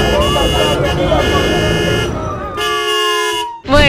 Lord.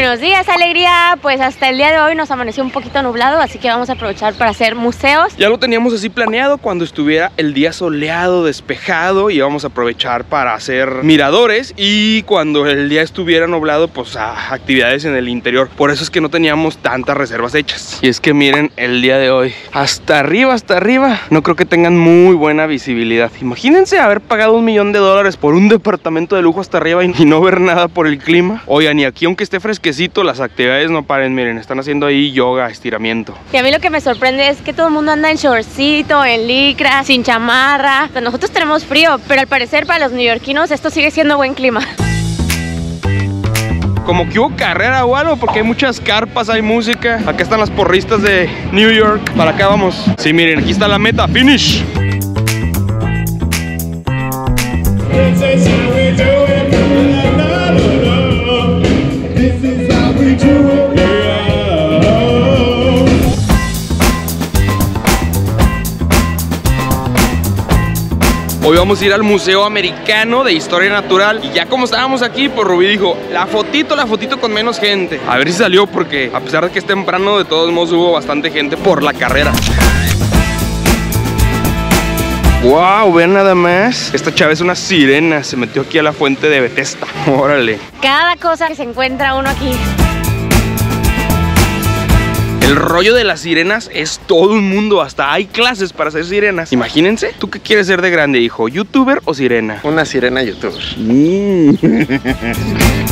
Buenos días, alegría. Pues hasta el día de hoy nos amaneció un poquito nublado, así que vamos a aprovechar para hacer museos. Ya lo teníamos así planeado cuando estuviera el día soleado, despejado, y vamos a aprovechar para hacer miradores y cuando el día estuviera nublado, pues a actividades en el interior. Por eso es que no teníamos tantas reservas hechas. Y es que miren el día de hoy, hasta arriba, hasta arriba, no creo que tengan muy buena visibilidad. Imagínense haber pagado un millón de dólares por un departamento de lujo hasta arriba y no ver nada por el clima. Oigan, y aquí aunque esté fresquecito, las actividades no paren, miren, están haciendo ahí yoga, estiramiento. Y a mí lo que me sorprende es que todo el mundo anda en shortcito, en licra, sin chamarra. Nosotros tenemos frío, pero al parecer para los neoyorquinos esto sigue siendo buen clima. Como que hubo carrera o algo, porque hay muchas carpas, hay música. Acá están las porristas de New York. Para acá vamos. Sí, miren, aquí está la meta, finish. Hoy vamos a ir al Museo Americano de Historia Natural Y ya como estábamos aquí, pues Rubí dijo La fotito, la fotito con menos gente A ver si salió porque a pesar de que es temprano De todos modos hubo bastante gente por la carrera. Wow, vean nada más. Esta chava es una sirena Se metió aquí a la fuente de Bethesda. Órale. Cada cosa que se encuentra uno aquí. El rollo de las sirenas es todo un mundo, hasta hay clases para ser sirenas. Imagínense, ¿tú qué quieres ser de grande, hijo? ¿Youtuber o sirena? Una sirena youtuber.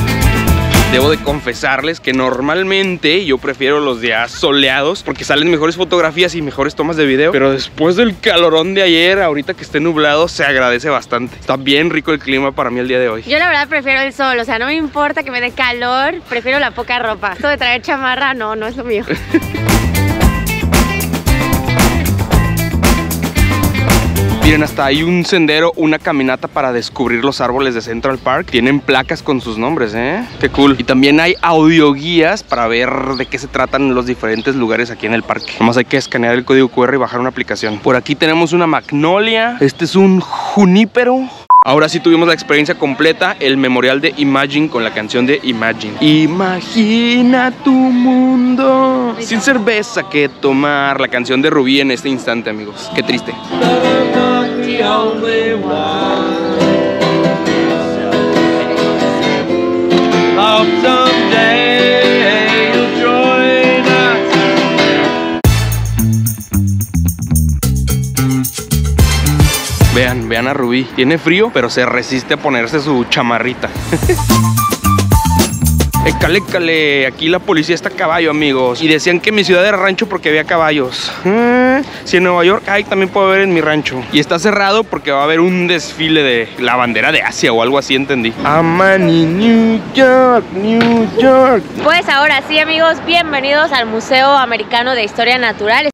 Debo de confesarles que normalmente yo prefiero los días soleados porque salen mejores fotografías y mejores tomas de video. Pero después del calorón de ayer, ahorita que esté nublado, se agradece bastante. Está bien rico el clima para mí el día de hoy. Yo la verdad prefiero el sol, o sea, no me importa que me dé calor, prefiero la poca ropa. Esto de traer chamarra, no, no es lo mío. Miren, hasta hay un sendero, una caminata para descubrir los árboles de Central Park. Tienen placas con sus nombres, ¿eh? Qué cool. Y también hay audioguías para ver de qué se tratan los diferentes lugares aquí en el parque. Nomás hay que escanear el código QR y bajar una aplicación. Por aquí tenemos una magnolia. Este es un junípero. Ahora sí tuvimos la experiencia completa, el memorial de Imagine con la canción de Imagine. Imagina tu mundo sin cerveza que tomar. La canción de Rubí en este instante, amigos. Qué triste. Vean, vean a Rubí. Tiene frío, pero se resiste a ponerse su chamarrita. Écale, écale, aquí la policía está a caballo, amigos. Y decían que mi ciudad era rancho porque había caballos. Ah, si en Nueva York hay, también puedo ver en mi rancho. Y está cerrado porque va a haber un desfile de la bandera de Asia o algo así, entendí. Amani, New York, New York. Pues ahora sí, amigos, bienvenidos al Museo Americano de Historia Natural.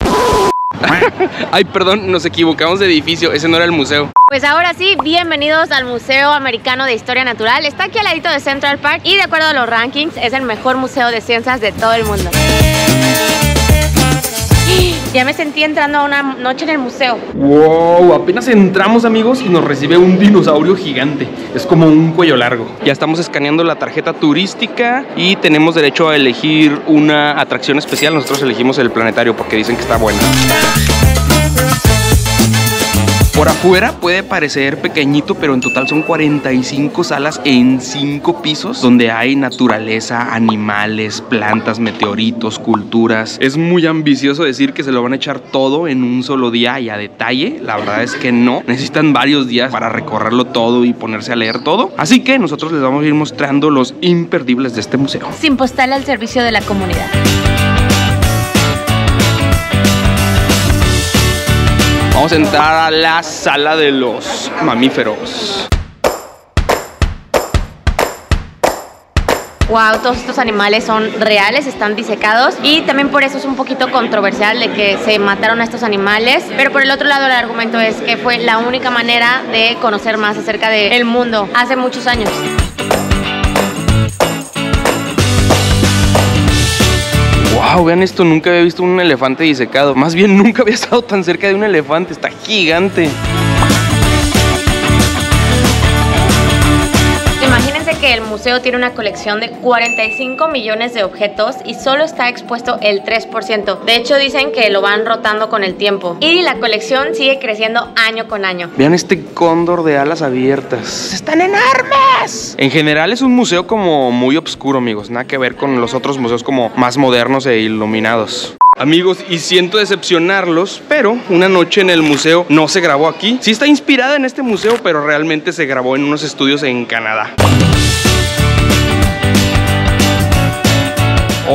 Ay, perdón, nos equivocamos de edificio. Ese no era el museo. Pues ahora sí, bienvenidos al Museo Americano de Historia Natural. Está aquí al ladito de Central Park y de acuerdo a los rankings es el mejor museo de ciencias de todo el mundo. Ya me sentí entrando a una noche en el museo. Wow, apenas entramos amigos y nos recibe un dinosaurio gigante. Es como un cuello largo. Ya estamos escaneando la tarjeta turística y tenemos derecho a elegir una atracción especial. Nosotros elegimos el planetario porque dicen que está buena. Por afuera puede parecer pequeñito, pero en total son 45 salas en 5 pisos donde hay naturaleza, animales, plantas, meteoritos, culturas. Es muy ambicioso decir que se lo van a echar todo en un solo día y a detalle. La verdad es que no. Necesitan varios días para recorrerlo todo y ponerse a leer todo. Así que nosotros les vamos a ir mostrando los imperdibles de este museo. Sin postal al servicio de la comunidad. Vamos a entrar a la sala de los mamíferos. Wow, todos estos animales son reales, están disecados y también por eso es un poquito controversial de que se mataron a estos animales. Pero por el otro lado el argumento es que fue la única manera de conocer más acerca del mundo hace muchos años. Wow, vean esto, nunca había visto un elefante disecado. Más bien nunca había estado tan cerca de un elefante, está gigante. Que el museo tiene una colección de 45 millones de objetos y solo está expuesto el 3%. De hecho, dicen que lo van rotando con el tiempo. Y la colección sigue creciendo año con año. Vean este cóndor de alas abiertas. ¡Están enormes! En general es un museo como muy oscuro, amigos. Nada que ver con los otros museos como más modernos e iluminados. Amigos, y siento decepcionarlos, pero una noche en el museo no se grabó aquí. Sí está inspirada en este museo, pero realmente se grabó en unos estudios en Canadá.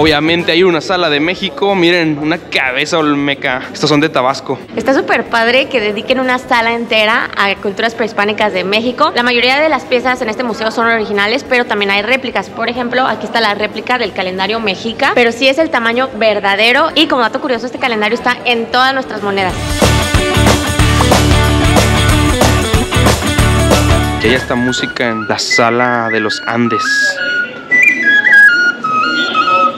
Obviamente hay una sala de México, miren, una cabeza olmeca. Estos son de Tabasco. Está súper padre que dediquen una sala entera a culturas prehispánicas de México. La mayoría de las piezas en este museo son originales, pero también hay réplicas. Por ejemplo, aquí está la réplica del calendario mexica, pero sí es el tamaño verdadero. Y como dato curioso, este calendario está en todas nuestras monedas. Y hay esta música en la sala de los Andes.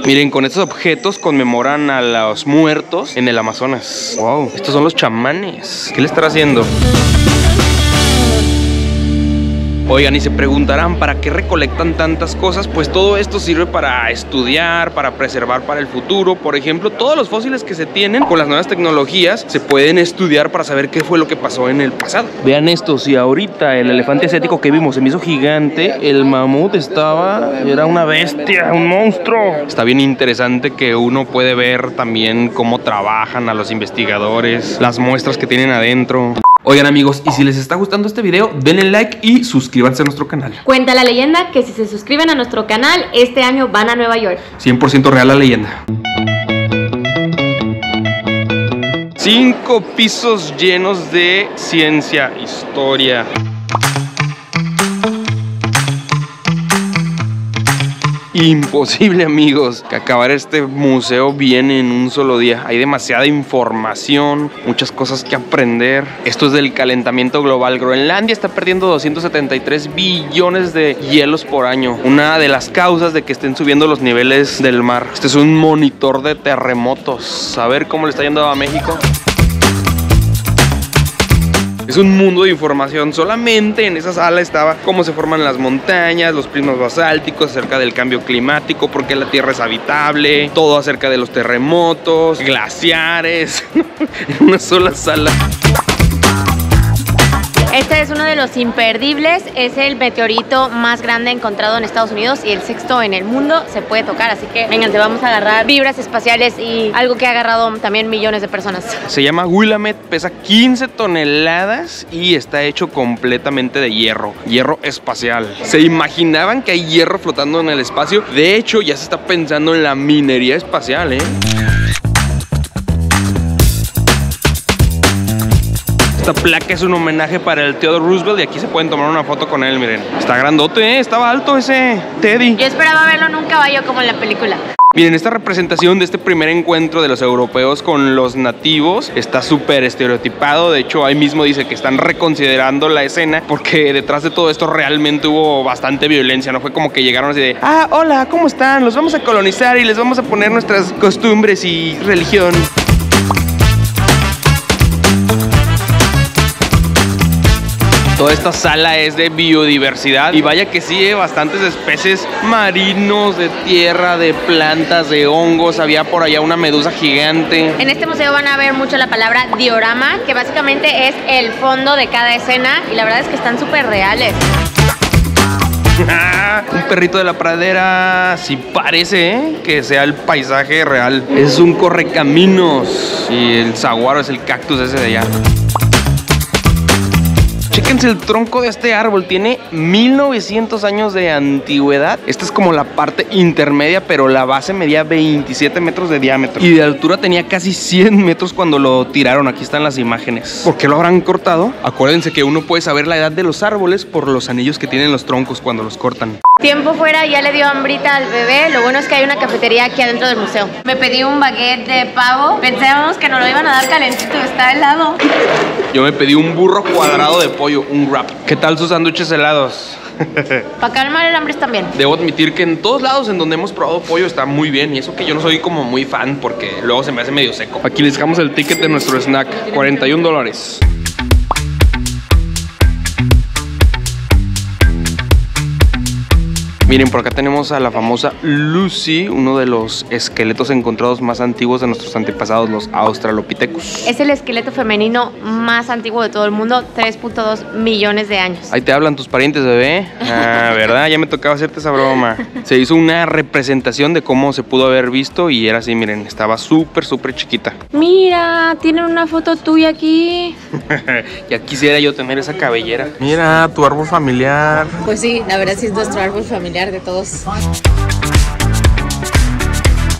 Miren, con estos objetos conmemoran a los muertos en el Amazonas. Wow, estos son los chamanes. ¿Qué le estará haciendo? Oigan, y se preguntarán, ¿para qué recolectan tantas cosas? Pues todo esto sirve para estudiar, para preservar para el futuro. Por ejemplo, todos los fósiles que se tienen con las nuevas tecnologías se pueden estudiar para saber qué fue lo que pasó en el pasado. Vean esto, si ahorita el elefante asiático que vimos se me hizo gigante, el mamut estaba, era una bestia, un monstruo. Está bien interesante que uno puede ver también cómo trabajan a los investigadores, las muestras que tienen adentro. Oigan amigos, y si les está gustando este video, denle like y suscríbanse a nuestro canal. Cuenta la leyenda que si se suscriben a nuestro canal, este año van a Nueva York. 100% real la leyenda. Cinco pisos llenos de ciencia, historia. Imposible amigos que acabar este museo bien en un solo día. Hay demasiada información, muchas cosas que aprender. Esto es del calentamiento global. Groenlandia está perdiendo 273 billones de hielos por año. Una de las causas de que estén subiendo los niveles del mar. Este es un monitor de terremotos. A ver cómo le está yendo a México. Es un mundo de información. Solamente en esa sala estaba cómo se forman las montañas, los prismas basálticos, acerca del cambio climático, por qué la Tierra es habitable, todo acerca de los terremotos, glaciares, en una sola sala. Este es uno de los imperdibles, es el meteorito más grande encontrado en Estados Unidos y el sexto en el mundo, se puede tocar, así que vengan, te vamos a agarrar vibras espaciales y algo que ha agarrado también millones de personas. Se llama Willamette, pesa 15 toneladas y está hecho completamente de hierro, hierro espacial. ¿Se imaginaban que hay hierro flotando en el espacio? De hecho, ya se está pensando en la minería espacial, ¿eh? Esta placa es un homenaje para el Theodore Roosevelt y aquí se pueden tomar una foto con él, miren. Está grandote, ¿eh? Estaba alto ese Teddy. Yo esperaba verlo en un caballo como en la película. Miren, esta representación de este primer encuentro de los europeos con los nativos está súper estereotipado. De hecho, ahí mismo dice que están reconsiderando la escena porque detrás de todo esto realmente hubo bastante violencia. No fue como que llegaron así de, ah, hola, ¿cómo están? Los vamos a colonizar y les vamos a poner nuestras costumbres y religión. Toda esta sala es de biodiversidad y vaya que sí, bastantes especies marinos, de tierra, de plantas, de hongos. Había por allá una medusa gigante. En este museo van a ver mucho la palabra diorama, que básicamente es el fondo de cada escena y la verdad es que están súper reales. un perrito de la pradera, sí parece ¿eh? que sea el paisaje real. Es un correcaminos y el saguaro es el cactus ese de allá. Chéquense el tronco de este árbol, tiene 1900 años de antigüedad. Esta es como la parte intermedia, pero la base medía 27 metros de diámetro. Y de altura tenía casi 100 metros cuando lo tiraron. Aquí están las imágenes. ¿Por qué lo habrán cortado? Acuérdense que uno puede saber la edad de los árboles por los anillos que tienen los troncos cuando los cortan. Tiempo fuera, ya le dio hambrita al bebé. Lo bueno es que hay una cafetería aquí adentro del museo. Me pedí un baguette de pavo. Pensábamos que nos lo iban a dar calentito, está helado. Yo me pedí un burro cuadrado de pollo, un wrap. ¿Qué tal sus sándwiches helados? Para calmar el hambre también. Debo admitir que en todos lados en donde hemos probado pollo está muy bien y eso que yo no soy como muy fan porque luego se me hace medio seco. Aquí les dejamos el ticket de nuestro snack, 41 dólares. Miren, por acá tenemos a la famosa Lucy, uno de los esqueletos encontrados más antiguos de nuestros antepasados, los Australopithecus. Es el esqueleto femenino más antiguo de todo el mundo, 3.2 millones de años. Ahí te hablan tus parientes, bebé. Ah, ¿verdad? Ya me tocaba hacerte esa broma. Se hizo una representación de cómo se pudo haber visto y era así, miren, estaba súper, súper chiquita. Mira, tienen una foto tuya aquí. ya quisiera yo tener esa cabellera. Mira, tu árbol familiar. Pues sí, la verdad sí es nuestro árbol familiar de todos.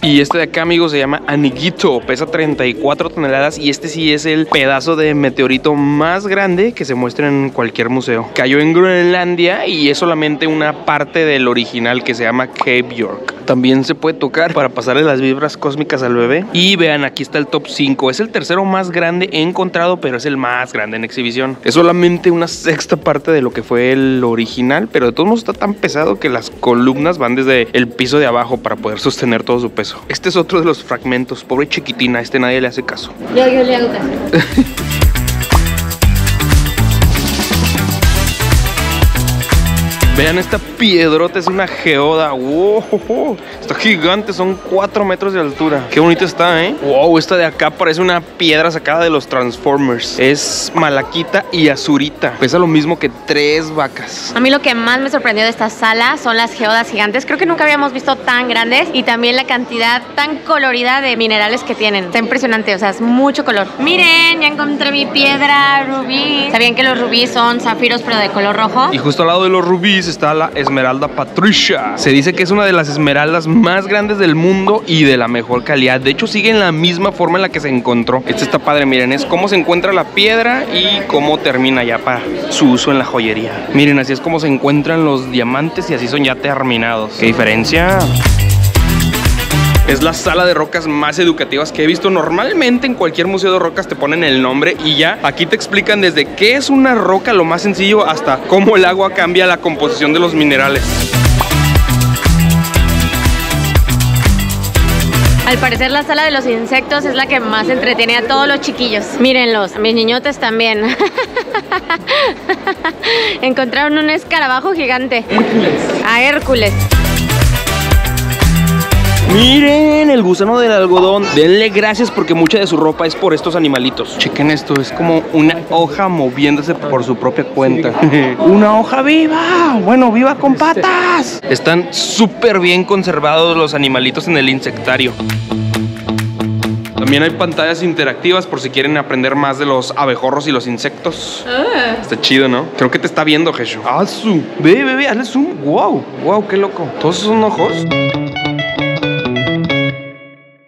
Y este de acá, amigos, se llama Aniguito. Pesa 34 toneladas y este sí es el pedazo de meteorito más grande que se muestra en cualquier museo. Cayó en Groenlandia y es solamente una parte del original que se llama Cape York. También se puede tocar para pasarle las vibras cósmicas al bebé. Y vean, aquí está el top 5. Es el tercero más grande encontrado, pero es el más grande en exhibición. Es solamente una sexta parte de lo que fue el original, pero de todos modos está tan pesado que las columnas van desde el piso de abajo para poder sostener todo su peso. Este es otro de los fragmentos. Pobre chiquitina, este nadie le hace caso. Yo, yo le hago caso. Vean esta piedrota, es una geoda. Wow, está gigante, son 4 metros de altura. Qué bonito está, ¿eh? Wow, esta de acá parece una piedra sacada de los Transformers. Es malaquita y azurita. Pesa lo mismo que tres vacas. A mí lo que más me sorprendió de esta sala son las geodas gigantes. Creo que nunca habíamos visto tan grandes y también la cantidad tan colorida de minerales que tienen. Está impresionante, o sea, es mucho color. Miren, ya encontré mi piedra rubí. ¿Sabían que los rubíes son zafiros pero de color rojo? Y justo al lado de los rubíes está la Esmeralda Patricia. Se dice que es una de las esmeraldas más grandes del mundo y de la mejor calidad. De hecho, sigue en la misma forma en la que se encontró. Este está padre, miren, es cómo se encuentra la piedra y cómo termina ya para su uso en la joyería. Miren, así es como se encuentran los diamantes y así son ya terminados. ¿Qué diferencia? Es la sala de rocas más educativas que he visto. Normalmente en cualquier museo de rocas te ponen el nombre y ya aquí te explican desde qué es una roca, lo más sencillo, hasta cómo el agua cambia la composición de los minerales. Al parecer la sala de los insectos es la que más entretiene a todos los chiquillos. Mírenlos, mis niñotes también. Encontraron un escarabajo gigante. A Hércules. Miren el gusano del algodón. Denle gracias porque mucha de su ropa es por estos animalitos. Chequen esto, es como una hoja moviéndose por su propia cuenta. una hoja viva. Bueno, viva con patas. Están súper bien conservados los animalitos en el insectario. También hay pantallas interactivas por si quieren aprender más de los abejorros y los insectos. Está chido, ¿no? Creo que te está viendo, Jesús. Ah, su. Ve, ve, ve, hazle zoom. Wow, wow, qué loco. ¿Todos esos son ojos?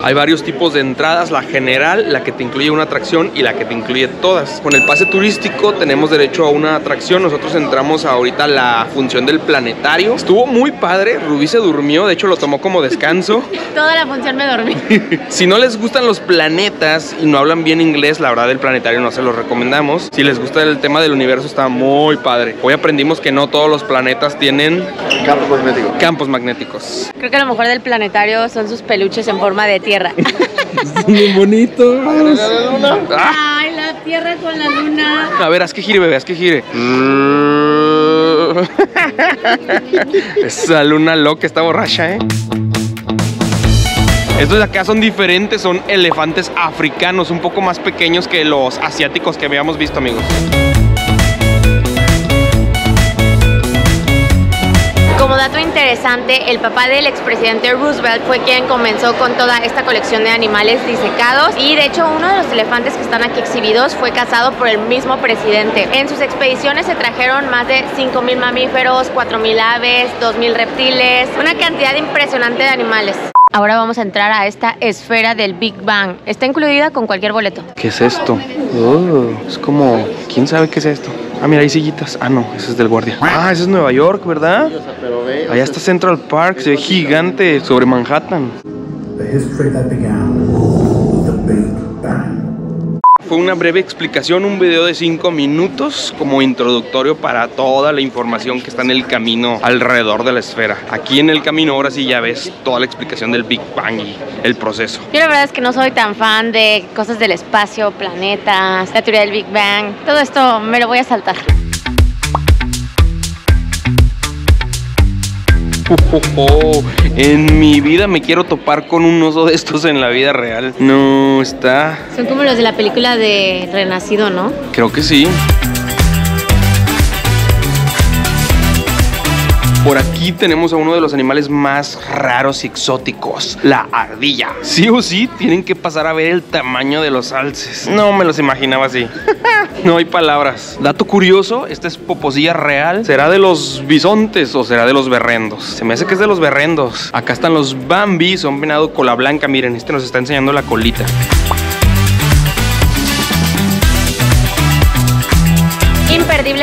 Hay varios tipos de entradas, la general, la que te incluye una atracción y la que te incluye todas. Con el pase turístico tenemos derecho a una atracción. Nosotros entramos ahorita a la función del planetario. Estuvo muy padre, Rubí se durmió, de hecho lo tomó como descanso. Toda la función me dormí. si no les gustan los planetas y no hablan bien inglés, la verdad el planetario no se los recomendamos. Si les gusta el tema del universo está muy padre. Hoy aprendimos que no todos los planetas tienen Campo magnético. campos magnéticos. Creo que lo mejor del planetario son sus peluches en forma de tierra. Muy bonito. Ah, Ay, la tierra con la luna. A ver, haz que gire, bebé, haz que gire. Esa luna loca está borracha, ¿eh? Estos de acá son diferentes, son elefantes africanos, un poco más pequeños que los asiáticos que habíamos visto, amigos. Interesante, el papá del expresidente Roosevelt fue quien comenzó con toda esta colección de animales disecados y de hecho uno de los elefantes que están aquí exhibidos fue cazado por el mismo presidente. En sus expediciones se trajeron más de 5.000 mamíferos, 4.000 aves, 2.000 reptiles, una cantidad impresionante de animales. Ahora vamos a entrar a esta esfera del Big Bang. Está incluida con cualquier boleto. ¿Qué es esto? Oh, es como... ¿Quién sabe qué es esto? Ah, mira, hay sillitas. Ah, no, ese es del guardia. Ah, ese es Nueva York, ¿verdad? Pero ve, Allá está Central Park, se ve gigante sobre Manhattan. the history that began Fue una breve explicación, un video de 5 minutos como introductorio para toda la información que está en el camino alrededor de la esfera. Aquí en el camino ahora sí ya ves toda la explicación del Big Bang y el proceso. Yo la verdad es que no soy tan fan de cosas del espacio, planetas, la teoría del Big Bang. Todo esto me lo voy a saltar. En mi vida me quiero topar con un oso de estos en la vida real. No, está. Son como los de la película de Renacido, ¿no? Creo que sí. Por aquí tenemos a uno de los animales más raros y exóticos, la ardilla. Sí o sí, tienen que pasar a ver el tamaño de los alces. No me los imaginaba así. no hay palabras. Dato curioso, esta es poposilla real. ¿Será de los bisontes o será de los berrendos? Se me hace que es de los berrendos. Acá están los Bambi, son venado cola blanca. Miren, este nos está enseñando la colita.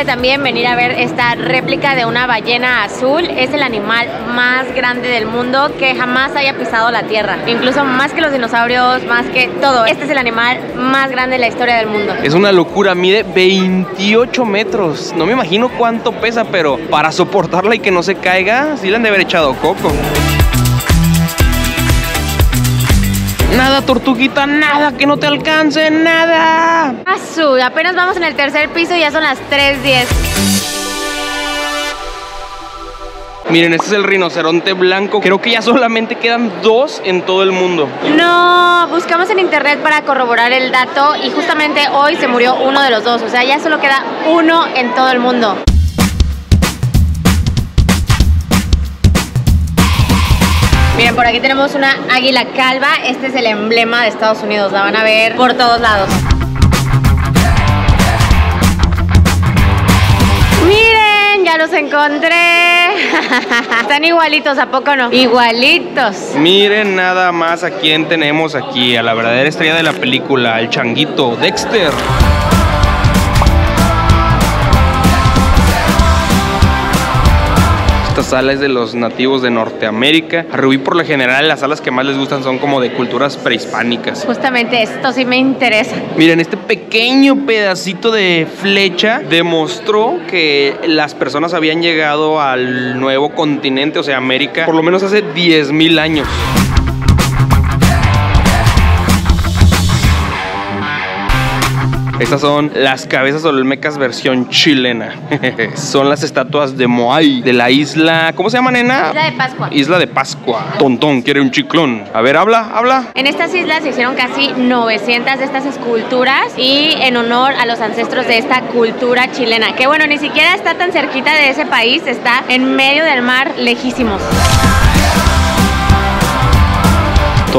También venir a ver esta réplica de una ballena azul. Es el animal más grande del mundo que jamás haya pisado la tierra. Incluso más que los dinosaurios, más que todo. Este es el animal más grande de la historia del mundo. Es una locura, mide 28 metros. No me imagino cuánto pesa, pero para soportarla y que no se caiga, sí le han de haber echado coco. Nada, tortuguita, nada, que no te alcance, nada. Azul, apenas vamos en el tercer piso y ya son las 3.10. Miren, este es el rinoceronte blanco. Creo que ya solamente quedan dos en todo el mundo. No, buscamos en internet para corroborar el dato y justamente hoy se murió uno de los dos. O sea, ya solo queda uno en todo el mundo. Miren, por aquí tenemos una águila calva. Este es el emblema de Estados Unidos. La van a ver por todos lados. Miren, ya los encontré. Están igualitos, ¿a poco no? Igualitos. Miren nada más a quién tenemos aquí, a la verdadera estrella de la película, el changuito Dexter. Esta sala es de los nativos de Norteamérica. A Rubí por lo general las salas que más les gustan son como de culturas prehispánicas. Justamente esto sí me interesa. Miren, este pequeño pedacito de flecha demostró que las personas habían llegado al nuevo continente, o sea, América, por lo menos hace 10.000 años. Estas son las cabezas olmecas versión chilena. son las estatuas de Moai, de la isla. ¿Cómo se llama, nena? Isla de Pascua. Isla de Pascua. Tontón, quiere un chiclón. A ver, habla, habla. En estas islas se hicieron casi 900 de estas esculturas y en honor a los ancestros de esta cultura chilena, que bueno, ni siquiera está tan cerquita de ese país, está en medio del mar, lejísimos.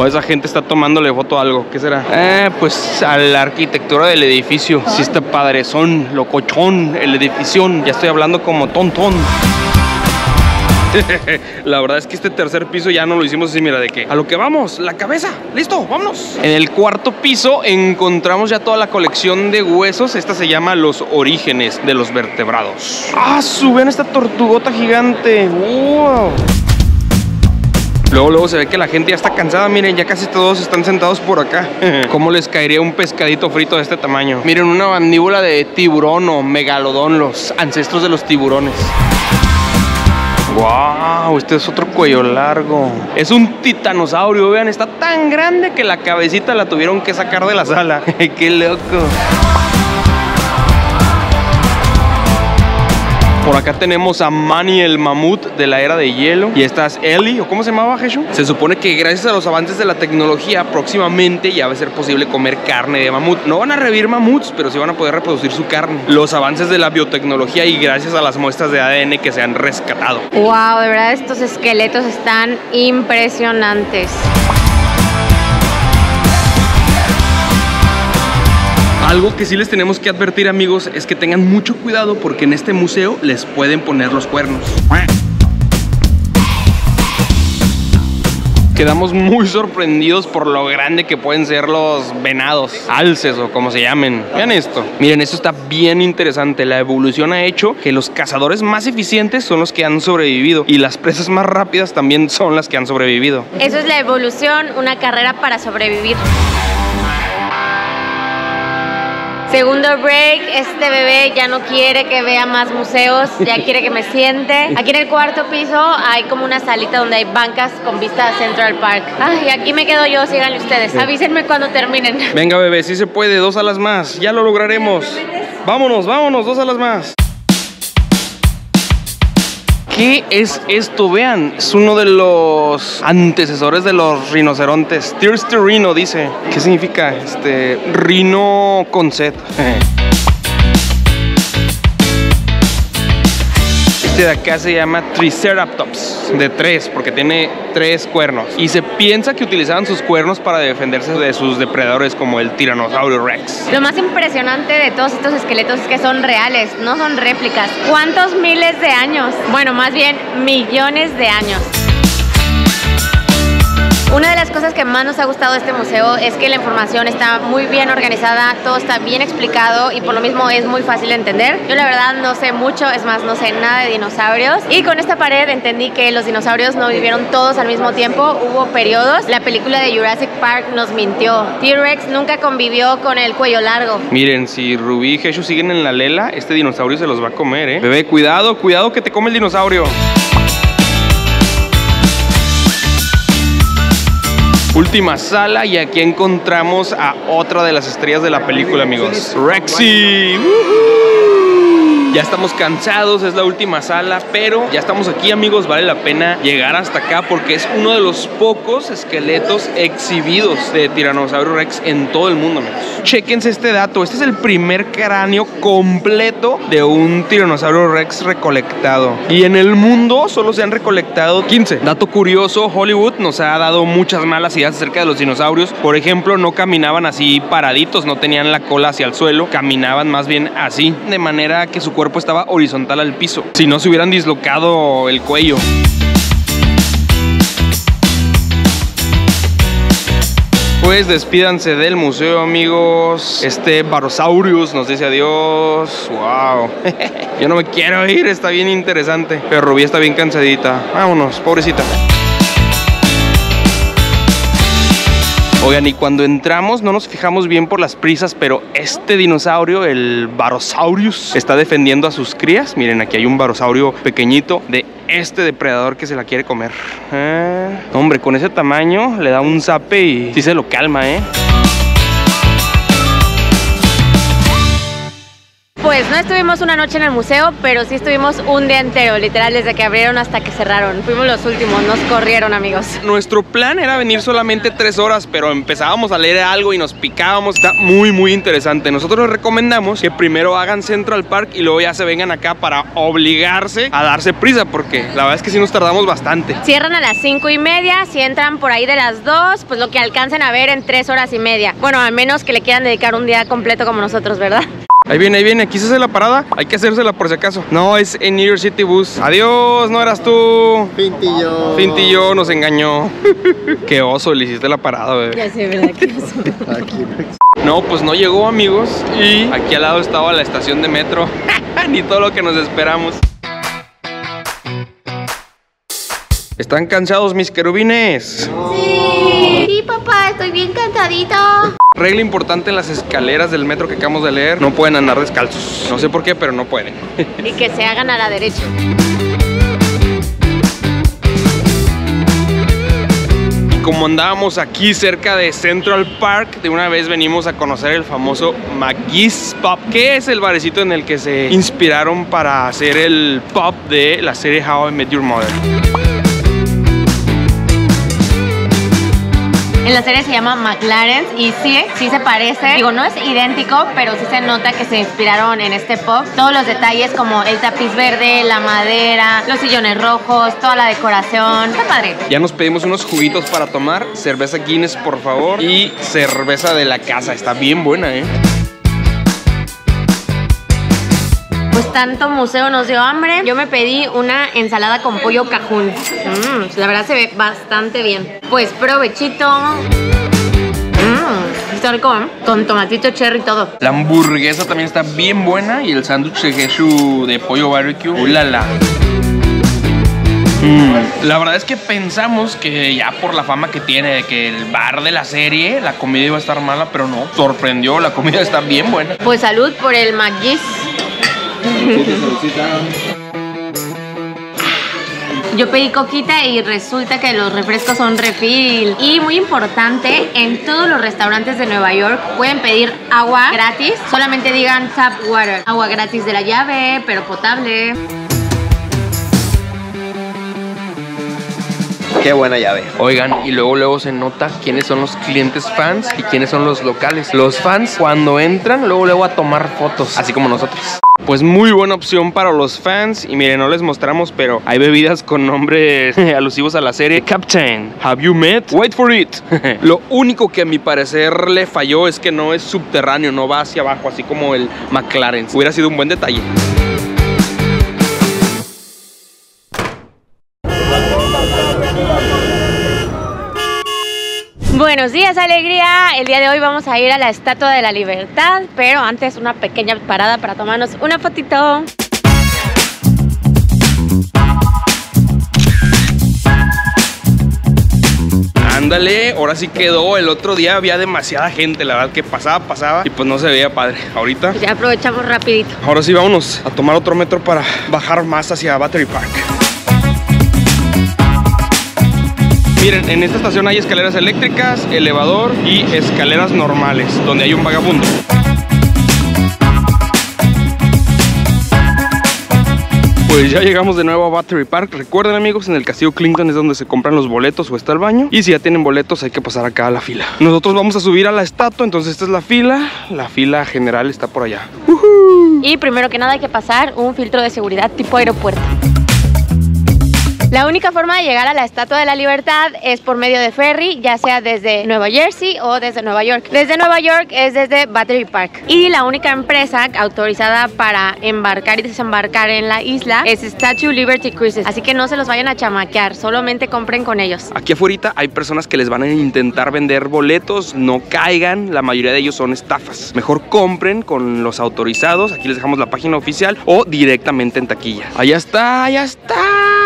Toda esa gente está tomándole foto a algo. ¿Qué será? Eh, pues a la arquitectura del edificio. Sí está padrezón, locochón, el edificio. Ya estoy hablando como tontón. La verdad es que este tercer piso ya no lo hicimos así, mira, de que a lo que vamos, la cabeza, listo, vámonos. En el cuarto piso encontramos ya toda la colección de huesos. Esta se llama los orígenes de los vertebrados. Ah, suben esta tortugota gigante. Wow. Luego, luego se ve que la gente ya está cansada. Miren, ya casi todos están sentados por acá. ¿Cómo les caería un pescadito frito de este tamaño? Miren, una mandíbula de tiburón o megalodón, los ancestros de los tiburones. ¡Wow! Este es otro cuello largo. Es un titanosaurio, vean, está tan grande que la cabecita la tuvieron que sacar de la sala. ¡Qué loco! Por acá tenemos a Manny el mamut de la era de hielo. Y esta es Ellie, ¿o cómo se llamaba Jesús? Se supone que gracias a los avances de la tecnología, próximamente ya va a ser posible comer carne de mamut. No van a revivir mamuts, pero sí van a poder reproducir su carne. Los avances de la biotecnología y gracias a las muestras de ADN que se han rescatado. Wow, de verdad estos esqueletos están impresionantes. Algo que sí les tenemos que advertir amigos es que tengan mucho cuidado porque en este museo les pueden poner los cuernos. Quedamos muy sorprendidos por lo grande que pueden ser los venados, alces o como se llamen. Vean esto. Miren, esto está bien interesante. La evolución ha hecho que los cazadores más eficientes son los que han sobrevivido y las presas más rápidas también son las que han sobrevivido. Eso es la evolución, una carrera para sobrevivir. Segundo break, este bebé ya no quiere que vea más museos, ya quiere que me siente. Aquí en el cuarto piso hay como una salita donde hay bancas con vista a Central Park. Ay, aquí me quedo yo, síganle ustedes. Avísenme cuando terminen. Venga bebé, si se puede, dos alas más. Ya lo lograremos. Vámonos, vámonos, dos alas más. ¿Qué es esto? Vean, es uno de los antecesores de los rinocerontes. Thirsty Rhino dice. ¿Qué significa? Este, rino con sed. Este de acá se llama Triceratops, de tres, porque tiene tres cuernos. Y se piensa que utilizaban sus cuernos para defenderse de sus depredadores como el tiranosaurio Rex. Lo más impresionante de todos estos esqueletos es que son reales, no son réplicas. ¿Cuántos miles de años? Bueno, más bien millones de años. Una de las cosas que más nos ha gustado de este museo es que la información está muy bien organizada, todo está bien explicado y por lo mismo es muy fácil de entender. Yo la verdad no sé mucho, es más, no sé nada de dinosaurios. Y con esta pared entendí que los dinosaurios no vivieron todos al mismo tiempo, hubo periodos. La película de Jurassic Park nos mintió. T-Rex nunca convivió con el cuello largo. Miren, si Rubí y Jesús siguen en la lela, este dinosaurio se los va a comer, ¿eh? Bebé, cuidado, cuidado que te come el dinosaurio. Última sala y aquí encontramos a otra de las estrellas de la película, amigos. Rexy. Ya estamos cansados, es la última sala, pero ya estamos aquí, amigos. Vale la pena llegar hasta acá porque es uno de los pocos esqueletos exhibidos de Tiranosaurio Rex en todo el mundo, amigos. Chequense este dato. Este es el primer cráneo completo de un Tiranosaurio Rex recolectado. Y en el mundo solo se han recolectado 15. Dato curioso, Hollywood nos ha dado muchas malas ideas acerca de los dinosaurios. Por ejemplo, no caminaban así paraditos, no tenían la cola hacia el suelo, caminaban más bien así, de manera que su cuerpo estaba horizontal al piso. Si no, se hubieran dislocado el cuello. Pues despídanse del museo, amigos. Este Barosaurus nos dice adiós. Wow. Yo no me quiero ir, está bien interesante. Pero Rubí está bien cansadita. Vámonos, pobrecita. Oigan, y cuando entramos no nos fijamos bien por las prisas, pero este dinosaurio, el Barosaurus, está defendiendo a sus crías. Miren, aquí hay un Barosaurio pequeñito de este depredador que se la quiere comer. Eh, hombre, con ese tamaño le da un zape y sí se lo calma, ¿eh? Pues no estuvimos una noche en el museo, pero sí estuvimos un día entero, literal, desde que abrieron hasta que cerraron. Fuimos los últimos, nos corrieron, amigos. Nuestro plan era venir solamente tres horas, pero empezábamos a leer algo y nos picábamos. Está muy, muy interesante. Nosotros les recomendamos que primero hagan Central Park y luego ya se vengan acá para obligarse a darse prisa, porque la verdad es que sí nos tardamos bastante. Cierran a las cinco y media, si entran por ahí de las 2, pues lo que alcancen a ver en tres horas y media. Bueno, al menos que le quieran dedicar un día completo como nosotros, ¿verdad? Ahí viene, ahí viene. Aquí se hace la parada. Hay que hacérsela por si acaso. No, es en New York City Bus. Adiós, no eras tú. Pintillo. Fintillo nos engañó. Qué oso, le hiciste la parada, bebé. Ya sé, ¿verdad? Aquí. No, pues no llegó, amigos. Y aquí al lado estaba la estación de metro. Ni todo lo que nos esperamos. ¿Están cansados mis querubines? Sí, papá, estoy bien cansadito. Regla importante en las escaleras del metro que acabamos de leer, no pueden andar descalzos. No sé por qué, pero no pueden. Y que se hagan a la derecha. Y como andábamos aquí cerca de Central Park, de una vez venimos a conocer el famoso McGee's Pub, que es el barecito en el que se inspiraron para hacer el pub de la serie How I Met Your Mother. En la serie se llama McLaren y sí, sí se parece. Digo, no es idéntico, pero sí se nota que se inspiraron en este pop. Todos los detalles como el tapiz verde, la madera, los sillones rojos, toda la decoración. Está padre. Ya nos pedimos unos juguitos para tomar, cerveza Guinness por favor y cerveza de la casa, está bien buena, ¿eh? Tanto museo nos dio hambre. Yo me pedí una ensalada con pollo cajún. Mm, la verdad se ve bastante bien. Pues provechito. Mmm, está rico, ¿eh? Con tomatito cherry y todo. La hamburguesa también está bien buena y el sándwich de Jesús de pollo barbecue, ¡ulala! Mm, La verdad es que pensamos que ya por la fama que tiene de que el bar de la serie, la comida iba a estar mala, pero no, sorprendió, la comida está bien buena. Pues salud por el McGee's. Yo pedí coquita y resulta que los refrescos son refill. Y muy importante, en todos los restaurantes de Nueva York pueden pedir agua gratis. Solamente digan tap water. Agua gratis de la llave, pero potable. Qué buena llave. Oigan, y luego luego se nota quiénes son los clientes fans y quiénes son los locales. Los fans cuando entran, luego luego a tomar fotos, así como nosotros. Pues muy buena opción para los fans y miren, no les mostramos, pero hay bebidas con nombres alusivos a la serie. Captain, have you met? Wait for it. Lo único que a mi parecer le falló es que no es subterráneo, no va hacia abajo, así como el McLaren. Hubiera sido un buen detalle. Buenos días, alegría. El día de hoy vamos a ir a la Estatua de la Libertad, pero antes una pequeña parada para tomarnos una fotito. Ándale, ahora sí quedó. El otro día había demasiada gente, la verdad que pasaba, pasaba y pues no se veía padre. Ahorita, Ya aprovechamos rapidito. ahora sí vámonos a tomar otro metro para bajar más hacia Battery Park. Miren, en esta estación hay escaleras eléctricas, elevador y escaleras normales, donde hay un vagabundo. Pues ya llegamos de nuevo a Battery Park. Recuerden amigos, en el Castillo Clinton es donde se compran los boletos o está el baño. Y si ya tienen boletos hay que pasar acá a la fila. Nosotros vamos a subir a la estatua, entonces esta es la fila. La fila general está por allá. Y primero que nada hay que pasar un filtro de seguridad tipo aeropuerto. La única forma de llegar a la Estatua de la Libertad es por medio de ferry, ya sea desde Nueva Jersey o desde Nueva York. Desde Nueva York es desde Battery Park. Y la única empresa autorizada para embarcar y desembarcar en la isla es Statue Liberty Cruises. Así que no se los vayan a chamaquear, solamente compren con ellos. Aquí afuera hay personas que les van a intentar vender boletos, no caigan, la mayoría de ellos son estafas. Mejor compren con los autorizados, aquí les dejamos la página oficial o directamente en taquilla. Allá está, allá está.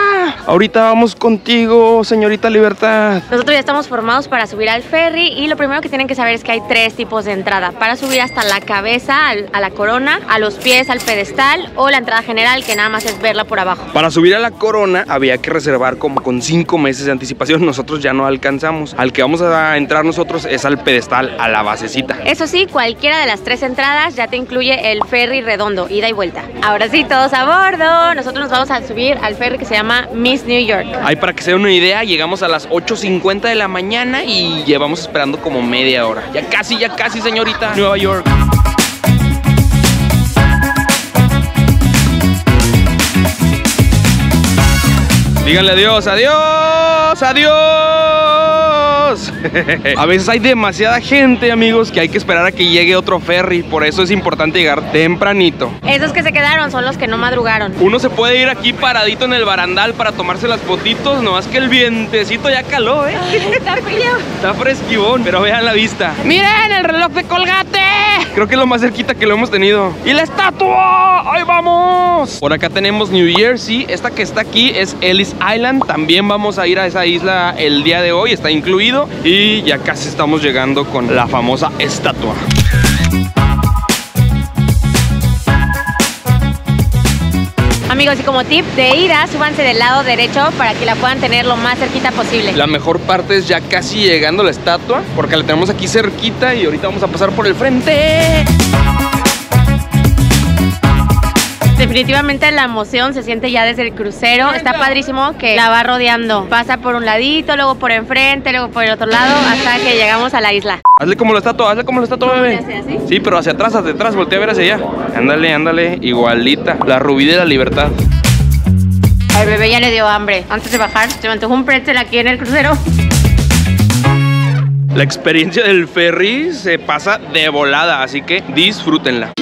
Ahorita vamos contigo, señorita Libertad. Nosotros ya estamos formados para subir al ferry y lo primero que tienen que saber es que hay tres tipos de entrada. Para subir hasta la cabeza, al- a la corona, a los pies, al pedestal o la entrada general que nada más es verla por abajo. Para subir a la corona había que reservar como con cinco meses de anticipación. Nosotros ya no alcanzamos. Al que vamos a entrar nosotros es al pedestal, a la basecita. Eso sí, cualquiera de las tres entradas ya te incluye el ferry redondo, ida y vuelta. Ahora sí, todos a bordo. Nosotros nos vamos a subir al ferry que se llama Miss New York. Ahí para que se den una idea, llegamos a las 8.50 de la mañana y llevamos esperando como media hora. Ya casi, ya casi, señorita. Nueva York. Díganle adiós, adiós, adiós. A veces hay demasiada gente, amigos, que hay que esperar a que llegue otro ferry. Por eso es importante llegar tempranito. Esos que se quedaron son los que no madrugaron. Uno se puede ir aquí paradito en el barandal para tomarse las fotitos, no más que el vientecito ya caló, ¿eh? Está frío. Está fresquivón, pero vean la vista. ¡Miren el reloj de Colgate! Creo que es lo más cerquita que lo hemos tenido. ¡Y la estatua! ¡Ahí vamos! Por acá tenemos New Jersey. Esta que está aquí es Ellis Island. También vamos a ir a esa isla el día de hoy, está incluido. Y ya casi estamos llegando con la famosa estatua. Amigos, y como tip de ida, súbanse del lado derecho para que la puedan tener lo más cerquita posible. La mejor parte es ya casi llegando a la estatua, porque la tenemos aquí cerquita y ahorita vamos a pasar por el frente. Definitivamente la emoción se siente ya desde el crucero. Está padrísimo que la va rodeando. Pasa por un ladito, luego por enfrente, luego por el otro lado, hasta que llegamos a la isla. Hazle como la estatua, hazle como la estatua, ¿Cómo bebé. así? Sí, pero hacia atrás, hacia atrás, voltea a ver hacia allá. Ándale, ándale, igualita. La rubí de la libertad. Al bebé ya le dio hambre. Antes de bajar, se me antojó un pretzel aquí en el crucero. La experiencia del ferry se pasa de volada, así que disfrútenla.